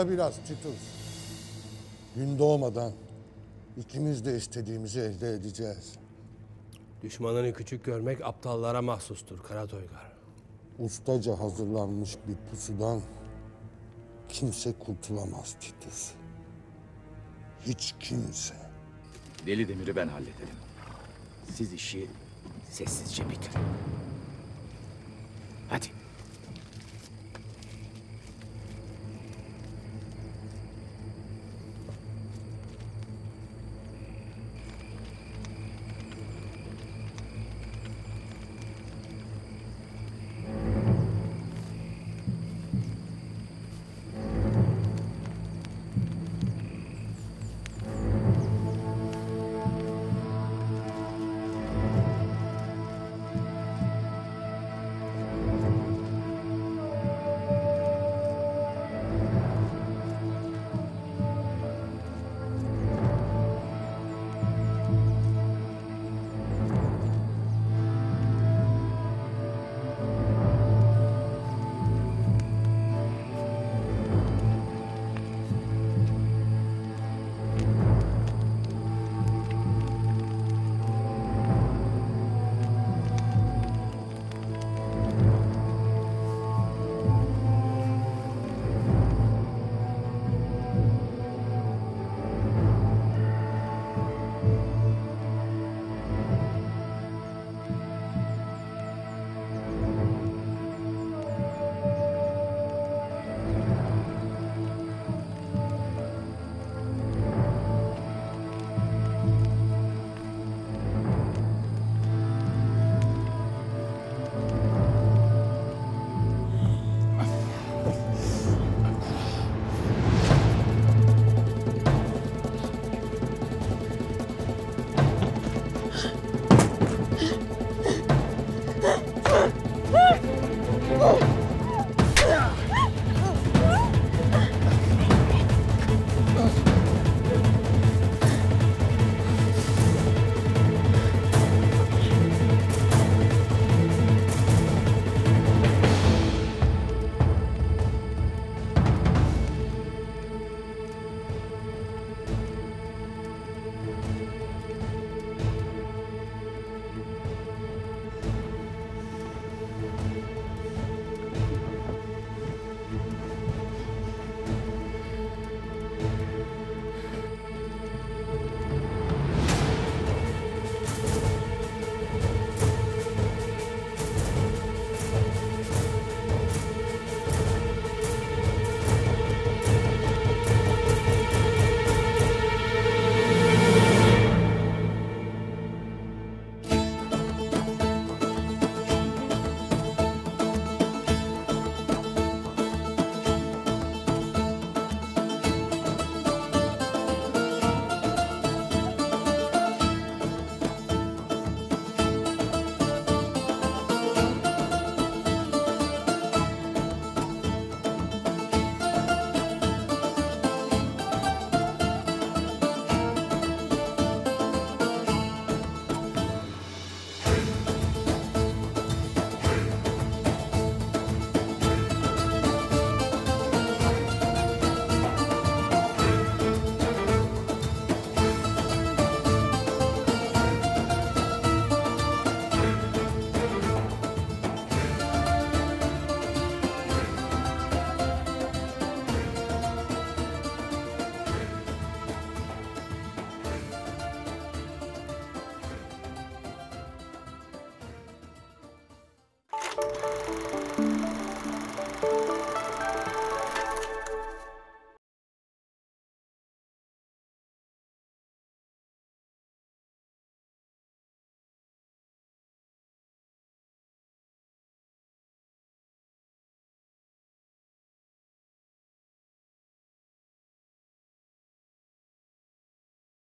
S18: Rahatla biraz Titus. Gün doğmadan ikimiz de istediğimizi elde edeceğiz.
S11: Düşmanını küçük görmek aptallara mahsustur Karatoygar.
S18: Ustaca hazırlanmış bir pusudan kimse kurtulamaz Titus. Hiç kimse.
S26: Deli Demir'i ben hallederim. Siz işi sessizce bitirin.